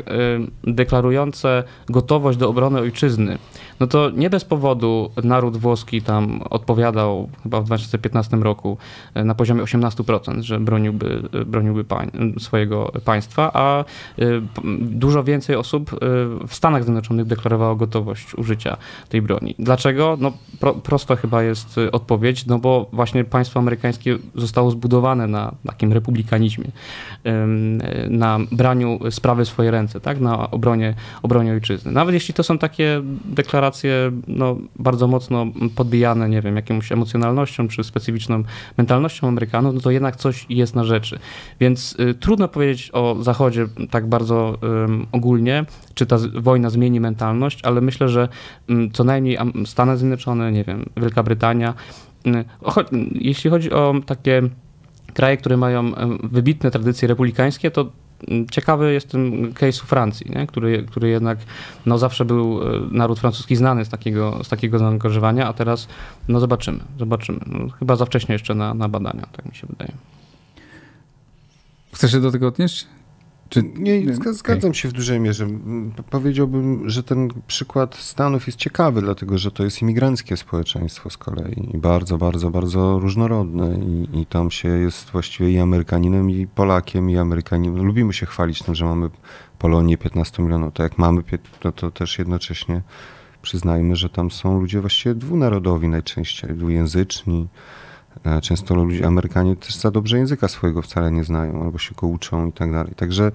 deklarujące gotowość do obrony ojczyzny, no to nie bez powodu naród włoski tam odpowiadał chyba w 2015 roku na poziomie 18%, że broniłby, broniłby pań, swojego państwa, a dużo więcej osób w Stanach Zjednoczonych deklarowało gotowość użycia tej broni. Dlaczego? No pro, prosto chyba jest odpowiedź, no bo właśnie państwo amerykańskie zostało zbudowane na takim republikanizmie, na braniu sprawy w swoje ręce, tak? na obronie, obronie ojczyzny. Nawet jeśli to są takie deklaracje no, bardzo mocno podbijane, nie wiem, jakąś emocjonalnością czy specyficzną mentalnością Amerykanów, no to jednak coś jest na rzeczy. Więc y, trudno powiedzieć o Zachodzie tak bardzo ogólnie, czy ta wojna zmieni mentalność, ale myślę, że co najmniej Stany Zjednoczone, nie wiem, Wielka Brytania, jeśli chodzi o takie kraje, które mają wybitne tradycje republikańskie, to ciekawy jest ten case Francji, nie? Który, który jednak no, zawsze był e, naród francuski znany z takiego, z takiego zaangażowania, a teraz no zobaczymy, zobaczymy. No, chyba za wcześnie jeszcze na, na badania, tak mi się wydaje. Chcesz się do tego odnieść? Czy... Nie, zgadzam okay. się w dużej mierze. Powiedziałbym, że ten przykład Stanów jest ciekawy, dlatego że to jest imigranckie społeczeństwo z kolei i bardzo, bardzo, bardzo różnorodne i, i tam się jest właściwie i Amerykaninem, i Polakiem, i Amerykaninem. Lubimy się chwalić tym, że mamy Polonię 15 milionów, to jak mamy, to, to też jednocześnie przyznajmy, że tam są ludzie właściwie dwunarodowi najczęściej, dwujęzyczni, często ludzie, Amerykanie też za dobrze języka swojego wcale nie znają, albo się go uczą i tak dalej. Także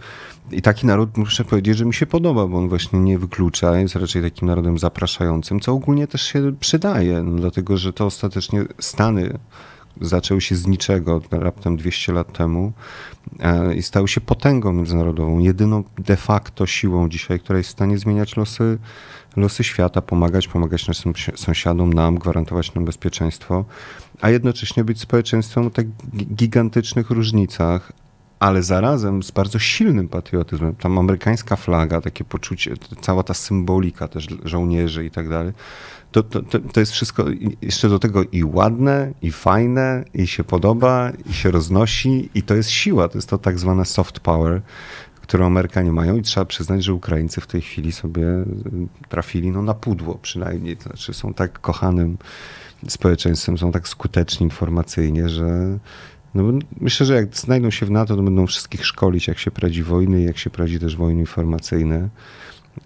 i taki naród muszę powiedzieć, że mi się podoba, bo on właśnie nie wyklucza, jest raczej takim narodem zapraszającym, co ogólnie też się przydaje, no, dlatego że to ostatecznie Stany zaczęły się z niczego raptem 200 lat temu e, i stały się potęgą międzynarodową, jedyną de facto siłą dzisiaj, która jest w stanie zmieniać losy losy świata, pomagać, pomagać naszym sąsiadom, nam, gwarantować nam bezpieczeństwo, a jednocześnie być społeczeństwem o tak gigantycznych różnicach, ale zarazem z bardzo silnym patriotyzmem. Tam amerykańska flaga, takie poczucie, cała ta symbolika też żołnierzy i tak dalej. To, to, to jest wszystko jeszcze do tego i ładne, i fajne, i się podoba, i się roznosi, i to jest siła, to jest to tak zwane soft power, którą Amerykanie mają i trzeba przyznać, że Ukraińcy w tej chwili sobie y, trafili no, na pudło przynajmniej. To znaczy są tak kochanym społeczeństwem, są tak skuteczni informacyjnie, że no, myślę, że jak znajdą się w NATO, to będą wszystkich szkolić, jak się prowadzi wojny jak się prowadzi też wojny informacyjne,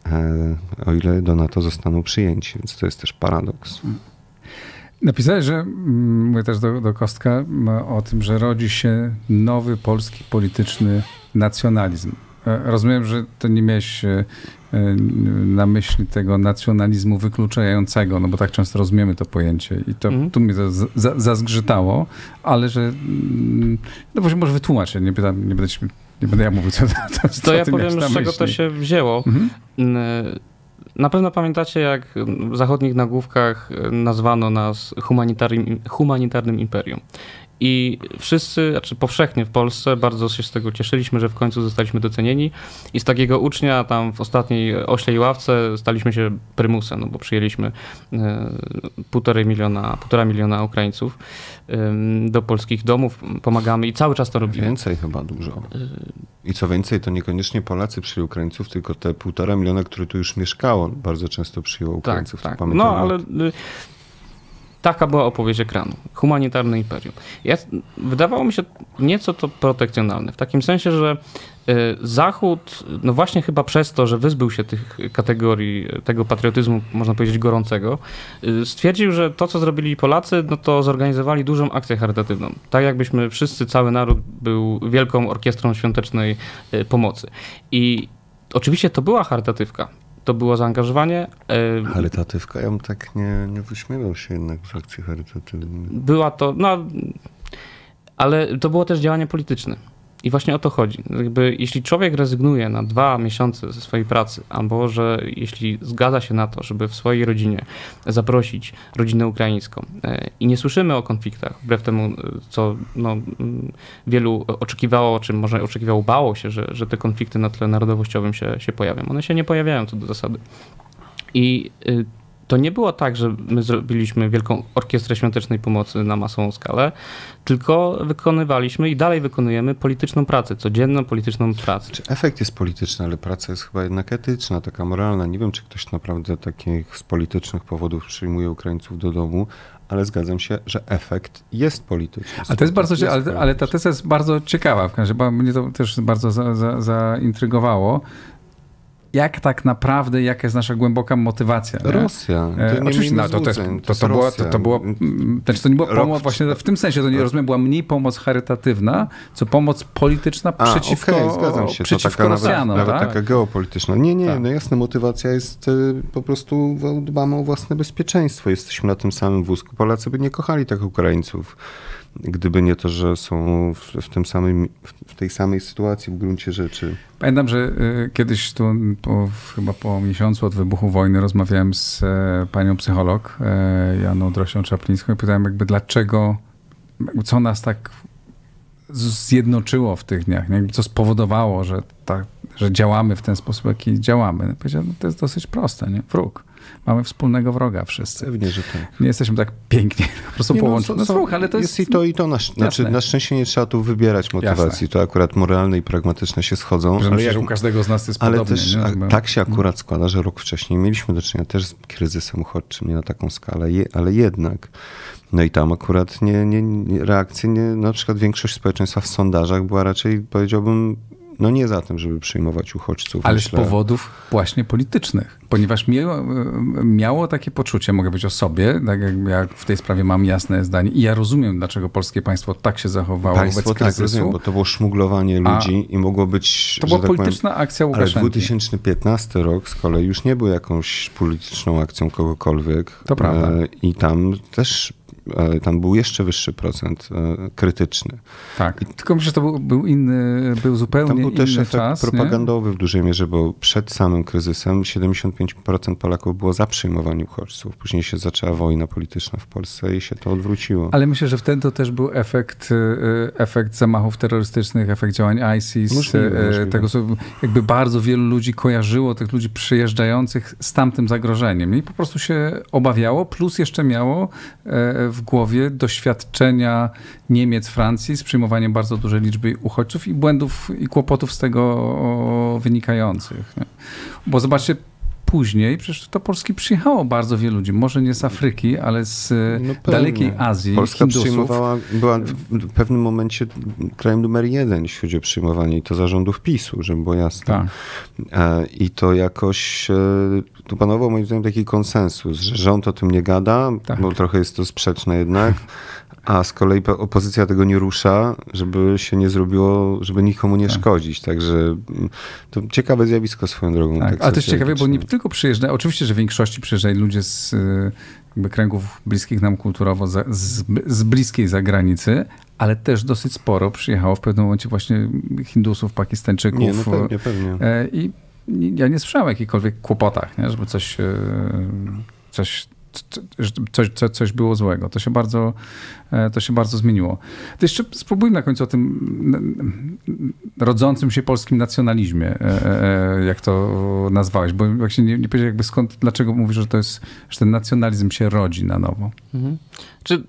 e, o ile do NATO zostaną przyjęci, więc to jest też paradoks. Napisałeś, że mm, mówię też do, do Kostka o tym, że rodzi się nowy polski polityczny nacjonalizm. E, rozumiem, że to nie miałeś e, e, na myśli tego nacjonalizmu wykluczającego, no bo tak często rozumiemy to pojęcie i to mm. tu mnie to zazgrzytało, ale że mm, no bo może wytłumaczę, nie, pytam, nie, będę, nie będę ja mówił, co, to, co To ja powiem, z czego to się wzięło. -hmm. Na pewno pamiętacie, jak w zachodnich nagłówkach nazwano nas humanitarnym, humanitarnym imperium. I wszyscy, znaczy powszechnie w Polsce bardzo się z tego cieszyliśmy, że w końcu zostaliśmy docenieni i z takiego ucznia tam w ostatniej oślej ławce staliśmy się prymusem, no bo przyjęliśmy e, półtorej miliona, półtora miliona Ukraińców do polskich domów, pomagamy i cały czas to robimy. Więcej chyba dużo. I co więcej, to niekoniecznie Polacy przyjęli Ukraińców, tylko te półtora miliona, które tu już mieszkało, bardzo często przyjęło Ukraińców. Tak, tak. No ale y, Taka była opowieść ekranu. Humanitarne imperium. Ja, wydawało mi się nieco to protekcjonalne. W takim sensie, że y, Zachód, no właśnie chyba przez to, że wyzbył się tych kategorii, tego patriotyzmu, można powiedzieć, gorącego, y, stwierdził, że to, co zrobili Polacy, no to zorganizowali dużą akcję charytatywną. Tak jakbyśmy wszyscy, cały naród był wielką orkiestrą świątecznej y, pomocy. I oczywiście to była charytatywka to było zaangażowanie. Charytatywka? Ja bym tak nie, nie wyśmiewał się jednak z akcji charytatywnej. Była to, no, ale to było też działanie polityczne. I właśnie o to chodzi. Jakby, jeśli człowiek rezygnuje na dwa miesiące ze swojej pracy, albo że jeśli zgadza się na to, żeby w swojej rodzinie zaprosić rodzinę ukraińską e, i nie słyszymy o konfliktach, wbrew temu, e, co no, wielu oczekiwało, czy może oczekiwało, bało się, że, że te konflikty na tle narodowościowym się, się pojawią. One się nie pojawiają co do zasady. I y, to nie było tak, że my zrobiliśmy wielką orkiestrę świątecznej pomocy na masową skalę, tylko wykonywaliśmy i dalej wykonujemy polityczną pracę, codzienną polityczną pracę. Czy efekt jest polityczny, ale praca jest chyba jednak etyczna, taka moralna. Nie wiem, czy ktoś naprawdę takich z politycznych powodów przyjmuje Ukraińców do domu, ale zgadzam się, że efekt jest polityczny. Ale to jest bardzo, jest ale, ale, ta teza jest bardzo ciekawa, w bo mnie to też bardzo za, za, zaintrygowało jak tak naprawdę, jaka jest nasza głęboka motywacja. Nie? Rosja. E, oczywiście, no, to, też, to, to, była, to, to było, znaczy to nie była pomoc, właśnie w tym sensie, to nie rozumiem, była mniej pomoc charytatywna, co pomoc polityczna A, przeciwko, okay, zgadzam się. przeciwko to Rosjanom. Nawet, tak? taka geopolityczna. Nie, nie, tak. no jasne, motywacja jest y, po prostu dbamy o własne bezpieczeństwo. Jesteśmy na tym samym wózku. Polacy by nie kochali tak Ukraińców gdyby nie to, że są w, w, tym samym, w tej samej sytuacji w gruncie rzeczy. Pamiętam, że y, kiedyś tu po, chyba po miesiącu od wybuchu wojny rozmawiałem z e, panią psycholog e, Janą Drosią Czaplińską i pytałem jakby dlaczego, co nas tak zjednoczyło w tych dniach, jakby co spowodowało, że, tak, że działamy w ten sposób, jaki działamy. Powiedziałem, no to jest dosyć proste, nie? Wróg mamy wspólnego wroga wszyscy. Pewnie, że tak. Nie jesteśmy tak pięknie po prostu no, połączeni. No, no, ale to jest, jest i to, i to. Na, znaczy, na szczęście nie trzeba tu wybierać motywacji. Jasne. To akurat moralne i pragmatyczne się schodzą. Że ale jak, u każdego z nas jest ale podobnie. Też, nie? tak się akurat składa, że rok wcześniej mieliśmy do czynienia też z kryzysem uchodźczym, nie na taką skalę, ale jednak. No i tam akurat nie, nie, reakcje, nie, na przykład większość społeczeństwa w sondażach była raczej, powiedziałbym, no nie za tym, żeby przyjmować uchodźców. Ale myślę. z powodów właśnie politycznych. Ponieważ miało, miało takie poczucie, mogę być o sobie, tak jak ja w tej sprawie mam jasne zdanie i ja rozumiem, dlaczego polskie państwo tak się zachowało państwo, wobec tak, kryzysu. Rozumiem, bo to było szmuglowanie ludzi i mogło być... To była tak polityczna powiem, akcja Łukaszenki. Ale 2015 rok z kolei już nie był jakąś polityczną akcją kogokolwiek. To prawda. E, I tam też tam był jeszcze wyższy procent e, krytyczny. Tak, I, tylko myślę, że to był, był inny, był zupełnie inny czas. Tam był też efekt czas, propagandowy nie? w dużej mierze, bo przed samym kryzysem 75% Polaków było za przyjmowaniem uchodźców. Później się zaczęła wojna polityczna w Polsce i się to odwróciło. Ale myślę, że wtedy to też był efekt, e, efekt zamachów terrorystycznych, efekt działań ISIS. Możliwe, możliwe. Tego, co jakby bardzo wielu ludzi kojarzyło, tych ludzi przyjeżdżających z tamtym zagrożeniem. I po prostu się obawiało, plus jeszcze miało w głowie doświadczenia Niemiec, Francji z przyjmowaniem bardzo dużej liczby uchodźców i błędów i kłopotów z tego wynikających. Nie? Bo zobaczcie, później przecież do Polski przyjechało bardzo wielu ludzi, może nie z Afryki, ale z no dalekiej Azji, Polska Hindusów. przyjmowała, była w pewnym momencie krajem numer jeden, jeśli chodzi o przyjmowanie i to zarządów PiSu, żeby było jasne. Tak. E, I to jakoś, e, tu panował moim zdaniem taki konsensus, że rząd o tym nie gada, tak. bo trochę jest to sprzeczne jednak. A z kolei opozycja tego nie rusza, żeby się nie zrobiło, żeby nikomu nie tak. szkodzić. Także mm, to ciekawe zjawisko swoją drogą. Tak, tak ale też ciekawe, bo nie tylko przyjeżdżają, oczywiście, że w większości przyjeżdżają ludzie z y, jakby kręgów bliskich nam kulturowo, z, z bliskiej zagranicy, ale też dosyć sporo przyjechało w pewnym momencie właśnie Hindusów, Pakistańczyków. Nie, no pewnie, pewnie. E, I ja nie słyszałem o jakichkolwiek kłopotach, nie? żeby coś, e, coś coś, coś było złego. To się bardzo, to się bardzo zmieniło. To jeszcze spróbujmy na końcu o tym rodzącym się polskim nacjonalizmie, jak to nazwałeś, bo właśnie nie, nie powiedziałeś jakby skąd, dlaczego mówisz, że to jest, że ten nacjonalizm się rodzi na nowo. Mhm. Czy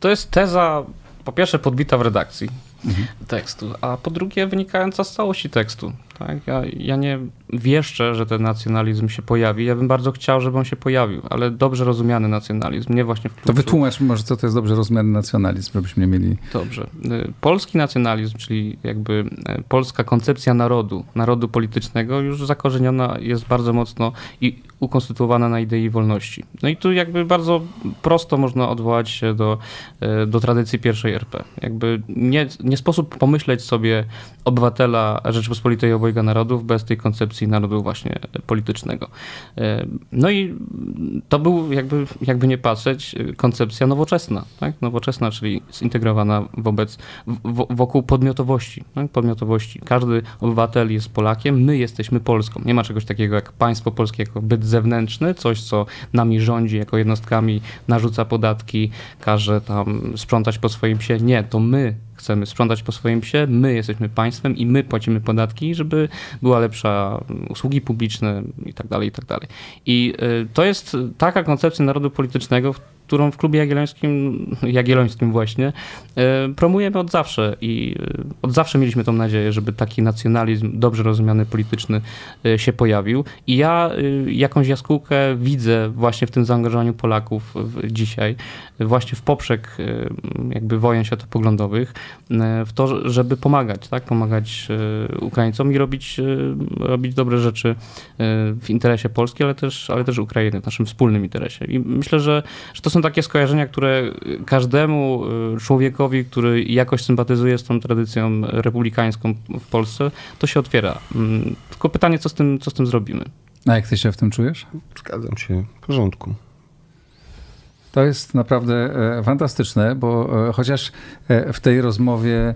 to jest teza po pierwsze podbita w redakcji mhm. tekstu, a po drugie wynikająca z całości tekstu. Tak? Ja, ja nie wieszczę, że ten nacjonalizm się pojawi. Ja bym bardzo chciał, żeby on się pojawił, ale dobrze rozumiany nacjonalizm, nie właśnie w kluczu. To wytłumacz może, co to jest dobrze rozumiany nacjonalizm, żebyśmy nie mieli... Dobrze. Y, polski nacjonalizm, czyli jakby y, polska koncepcja narodu, narodu politycznego już zakorzeniona jest bardzo mocno i ukonstytuowana na idei wolności. No i tu jakby bardzo prosto można odwołać się do, y, do tradycji pierwszej RP. Jakby nie, nie sposób pomyśleć sobie obywatela Rzeczypospolitej obojga narodów bez tej koncepcji narodu właśnie politycznego. E, no i to był jakby, jakby nie patrzeć koncepcja nowoczesna, tak? nowoczesna, czyli zintegrowana wobec, wokół podmiotowości, tak? podmiotowości. Każdy obywatel jest Polakiem, my jesteśmy Polską. Nie ma czegoś takiego jak państwo polskie jako byt zewnętrzny, coś co nami rządzi jako jednostkami, narzuca podatki, każe tam sprzątać po swoim psie. Nie, to my chcemy sprzątać po swoim psie, my jesteśmy państwem i my płacimy podatki, żeby była lepsza usługi publiczne i tak dalej, i tak dalej. I y, to jest taka koncepcja narodu politycznego, którą w klubie jagiellońskim, jagiellońskim właśnie, e, promujemy od zawsze i e, od zawsze mieliśmy tą nadzieję, żeby taki nacjonalizm dobrze rozumiany polityczny e, się pojawił i ja jakąś jaskółkę widzę właśnie w tym zaangażowaniu Polaków dzisiaj, właśnie w poprzek jakby wojen światopoglądowych, w to, żeby pomagać, tak, pomagać Ukraińcom i robić, robić dobre rzeczy w interesie Polski, ale też, ale też Ukrainy, w naszym wspólnym interesie. I myślę, że, że to są takie skojarzenia, które każdemu y, człowiekowi, który jakoś sympatyzuje z tą tradycją republikańską w Polsce, to się otwiera. Mm, tylko pytanie, co z tym, co z tym zrobimy? A jak ty się w tym czujesz? Zgadzam się, w porządku. To jest naprawdę e, fantastyczne, bo e, chociaż e, w tej rozmowie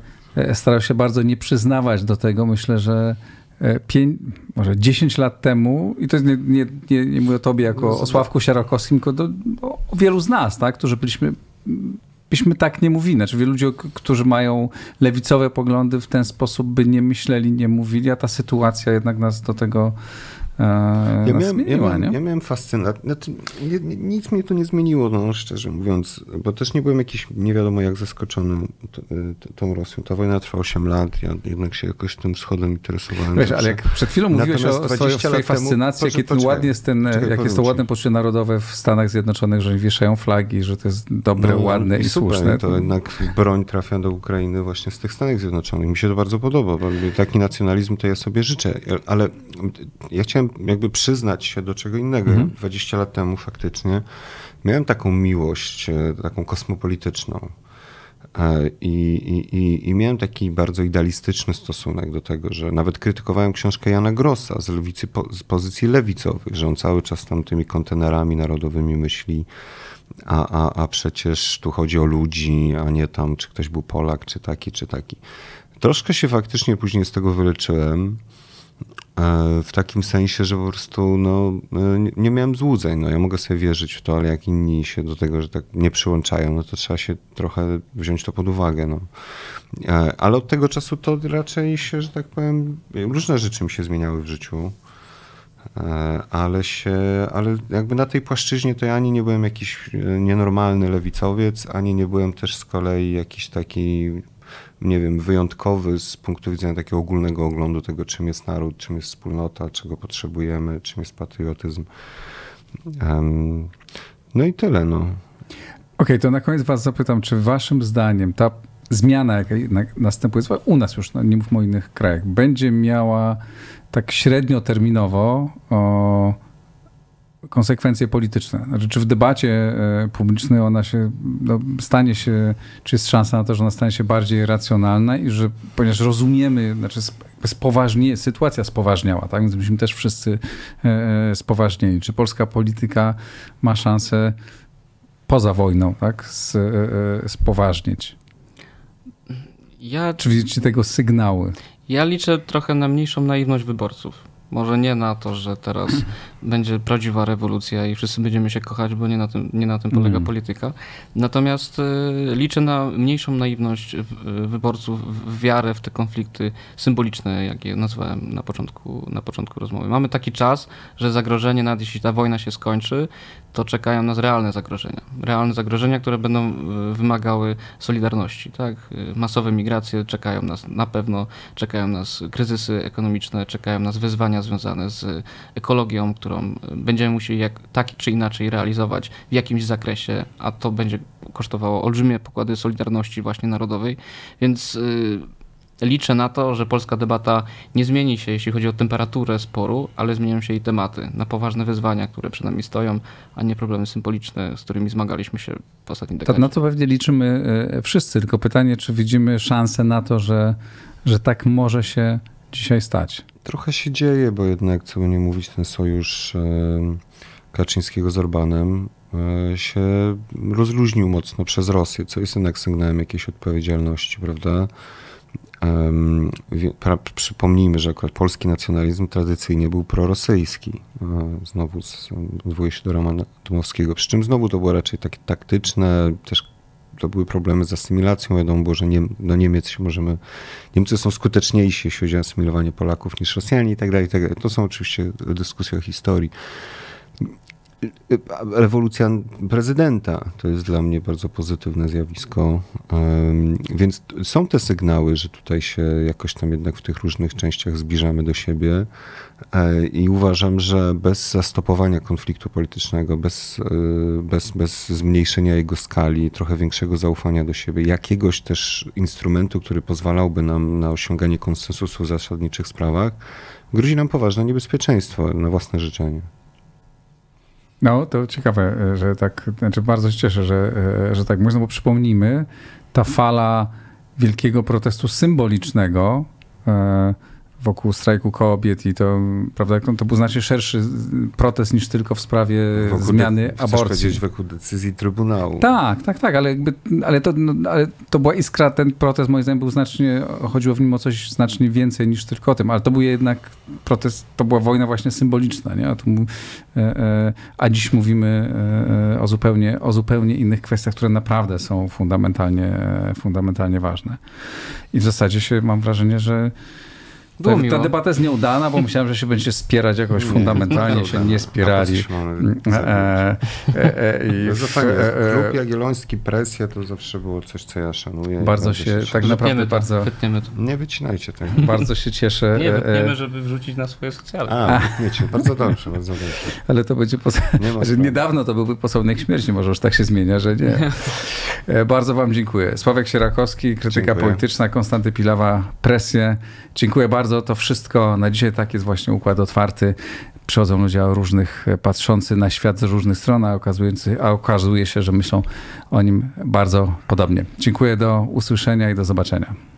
starał się bardzo nie przyznawać do tego, myślę, że E, pięć, może 10 lat temu, i to nie, nie, nie, nie mówię o tobie jako o Sławku Sierakowskim, tylko do, o wielu z nas, tak, którzy byliśmy byśmy tak nie mówili. Znaczy wielu ludzi, którzy mają lewicowe poglądy w ten sposób by nie myśleli, nie mówili, a ta sytuacja jednak nas do tego ja miałem, zmieniła, ja miałem, nie? Ja miałem fascynację. Znaczy, nic mnie to nie zmieniło, no, szczerze mówiąc, bo też nie byłem jakiś nie wiadomo jak zaskoczony tą Rosją. Ta wojna trwa 8 lat, ja jednak się jakoś tym wschodem interesowałem. Wiesz, ale jak przed chwilą mówiłeś o swojej, swojej fascynacji, jakie ten ładnie jest ten, jak jest to ładne poczucie narodowe w Stanach Zjednoczonych, że wieszają flagi, że to jest dobre, no, ładne i, i super, słuszne. To jednak broń trafia do Ukrainy właśnie z tych Stanów Zjednoczonych. Mi się to bardzo podoba, bo taki nacjonalizm to ja sobie życzę, ale ja chciałem jakby przyznać się do czego innego. Mhm. 20 lat temu faktycznie miałem taką miłość, e, taką kosmopolityczną. E, I, i, I, miałem taki bardzo idealistyczny stosunek do tego, że nawet krytykowałem książkę Jana Grossa z, lewicy, z pozycji lewicowych, że on cały czas tam tymi kontenerami narodowymi myśli, a, a, a przecież tu chodzi o ludzi, a nie tam, czy ktoś był Polak, czy taki, czy taki. Troszkę się faktycznie później z tego wyleczyłem. E, w takim sensie, że po prostu no, e, nie miałem złudzeń. No, ja mogę sobie wierzyć w to, ale jak inni się do tego, że tak nie przyłączają, no to trzeba się trochę wziąć to pod uwagę. No. E, ale od tego czasu to raczej się, że tak powiem, różne rzeczy mi się zmieniały w życiu. Ale się, ale jakby na tej płaszczyźnie to ja ani nie byłem jakiś nienormalny lewicowiec, ani nie byłem też z kolei jakiś taki nie wiem, wyjątkowy z punktu widzenia takiego ogólnego oglądu tego, czym jest naród, czym jest wspólnota, czego potrzebujemy, czym jest patriotyzm. No i tyle, no. Okej, okay, to na koniec was zapytam, czy waszym zdaniem ta zmiana, jaka następuje u nas już, no nie mówmy o innych krajach, będzie miała tak średnioterminowo o, konsekwencje polityczne. Znaczy, czy w debacie e, publicznej ona się no, stanie się, czy jest szansa na to, że ona stanie się bardziej racjonalna i że, ponieważ rozumiemy, znaczy spoważnie, sytuacja spoważniała, tak? Więc myśmy też wszyscy e, e, spoważnieni. Czy polska polityka ma szansę poza wojną, tak? spoważnieć? Ja, czy widzicie tego sygnały? Ja liczę trochę na mniejszą naiwność wyborców Może nie na to, że teraz będzie prawdziwa rewolucja i wszyscy będziemy się kochać, bo nie na tym, nie na tym polega mm. polityka. Natomiast y, liczę na mniejszą naiwność y, wyborców, w wiarę w te konflikty symboliczne, jak je nazwałem na początku, na początku rozmowy. Mamy taki czas, że zagrożenie, nawet jeśli ta wojna się skończy, to czekają nas realne zagrożenia. Realne zagrożenia, które będą y, wymagały solidarności. Tak? Masowe migracje czekają nas na pewno, czekają nas kryzysy ekonomiczne, czekają nas wyzwania związane z ekologią, którą będziemy musieli jak, tak czy inaczej realizować w jakimś zakresie, a to będzie kosztowało olbrzymie pokłady solidarności właśnie narodowej, więc yy, liczę na to, że polska debata nie zmieni się, jeśli chodzi o temperaturę sporu, ale zmienią się jej tematy na poważne wyzwania, które przed nami stoją, a nie problemy symboliczne, z którymi zmagaliśmy się w ostatnim dekadzie. No to pewnie liczymy y, wszyscy, tylko pytanie, czy widzimy szansę na to, że, że tak może się dzisiaj stać? Trochę się dzieje, bo jednak, co by nie mówić, ten sojusz e, Kaczyńskiego z Orbanem e, się rozluźnił mocno przez Rosję, co jest jednak sygnałem jakiejś odpowiedzialności, prawda? Przypomnijmy, że akurat polski nacjonalizm tradycyjnie był prorosyjski. E, znowu odwołuję się do Romana Dmowskiego, przy czym znowu to było raczej takie taktyczne, też to były problemy z asymilacją. Wiadomo było, że nie, do Niemiec się możemy. Niemcy są skuteczniejsi, jeśli chodzi o asymilowanie Polaków niż Rosjanie i tak dalej. Tak to są oczywiście dyskusje o historii rewolucja prezydenta to jest dla mnie bardzo pozytywne zjawisko. Więc są te sygnały, że tutaj się jakoś tam jednak w tych różnych częściach zbliżamy do siebie e, i uważam, że bez zastopowania konfliktu politycznego, bez, e, bez, bez zmniejszenia jego skali, trochę większego zaufania do siebie, jakiegoś też instrumentu, który pozwalałby nam na osiąganie konsensusu w zasadniczych sprawach, grozi nam poważne niebezpieczeństwo na własne życzenie. No, to ciekawe, e, że tak, znaczy bardzo się cieszę, że, e, że tak można, bo przypomnijmy, ta fala wielkiego protestu symbolicznego, e, wokół strajku kobiet i to, prawda, to był znacznie szerszy protest niż tylko w sprawie wokół zmiany de- aborcji. powiedzieć wokół decyzji Trybunału. Tak, tak, tak, ale, jakby, ale, to, no, ale to była iskra, ten protest moim zdaniem był znacznie, chodziło w nim o coś znacznie więcej niż tylko o tym, ale to był jednak protest, to była wojna właśnie symboliczna, nie? A, tu, e, e, a dziś mówimy e, o zupełnie, o zupełnie innych kwestiach, które naprawdę są fundamentalnie, fundamentalnie ważne. I w zasadzie się mam wrażenie, że było ta, ta debata jest nieudana, bo myślałem, że się będzie spierać jakoś nie, fundamentalnie, się nie spierali. E, e, e, e, i w, e, Klub Jagielloński, presja to zawsze było coś, co ja szanuję. Bardzo się, się, tak naprawdę to, bardzo... Wytniemy to. Nie wycinajcie tego. Bardzo się cieszę. Nie, wytniemy, żeby wrzucić na swoje socjale. A, wytniecie. Bardzo dobrze, bardzo dobrze. Ale to będzie... Pos... Nie niedawno to byłby posełnek śmierci, może już tak się zmienia, że nie. bardzo wam dziękuję. Sławek Sierakowski, krytyka dziękuję. polityczna, Konstanty Pilawa, presję. Dziękuję bardzo bardzo. To wszystko na dzisiaj tak jest właśnie układ otwarty. Przychodzą ludzie różnych, patrzący na świat z różnych stron, a, a okazuje się, że myślą o nim bardzo podobnie. Dziękuję, do usłyszenia i do zobaczenia.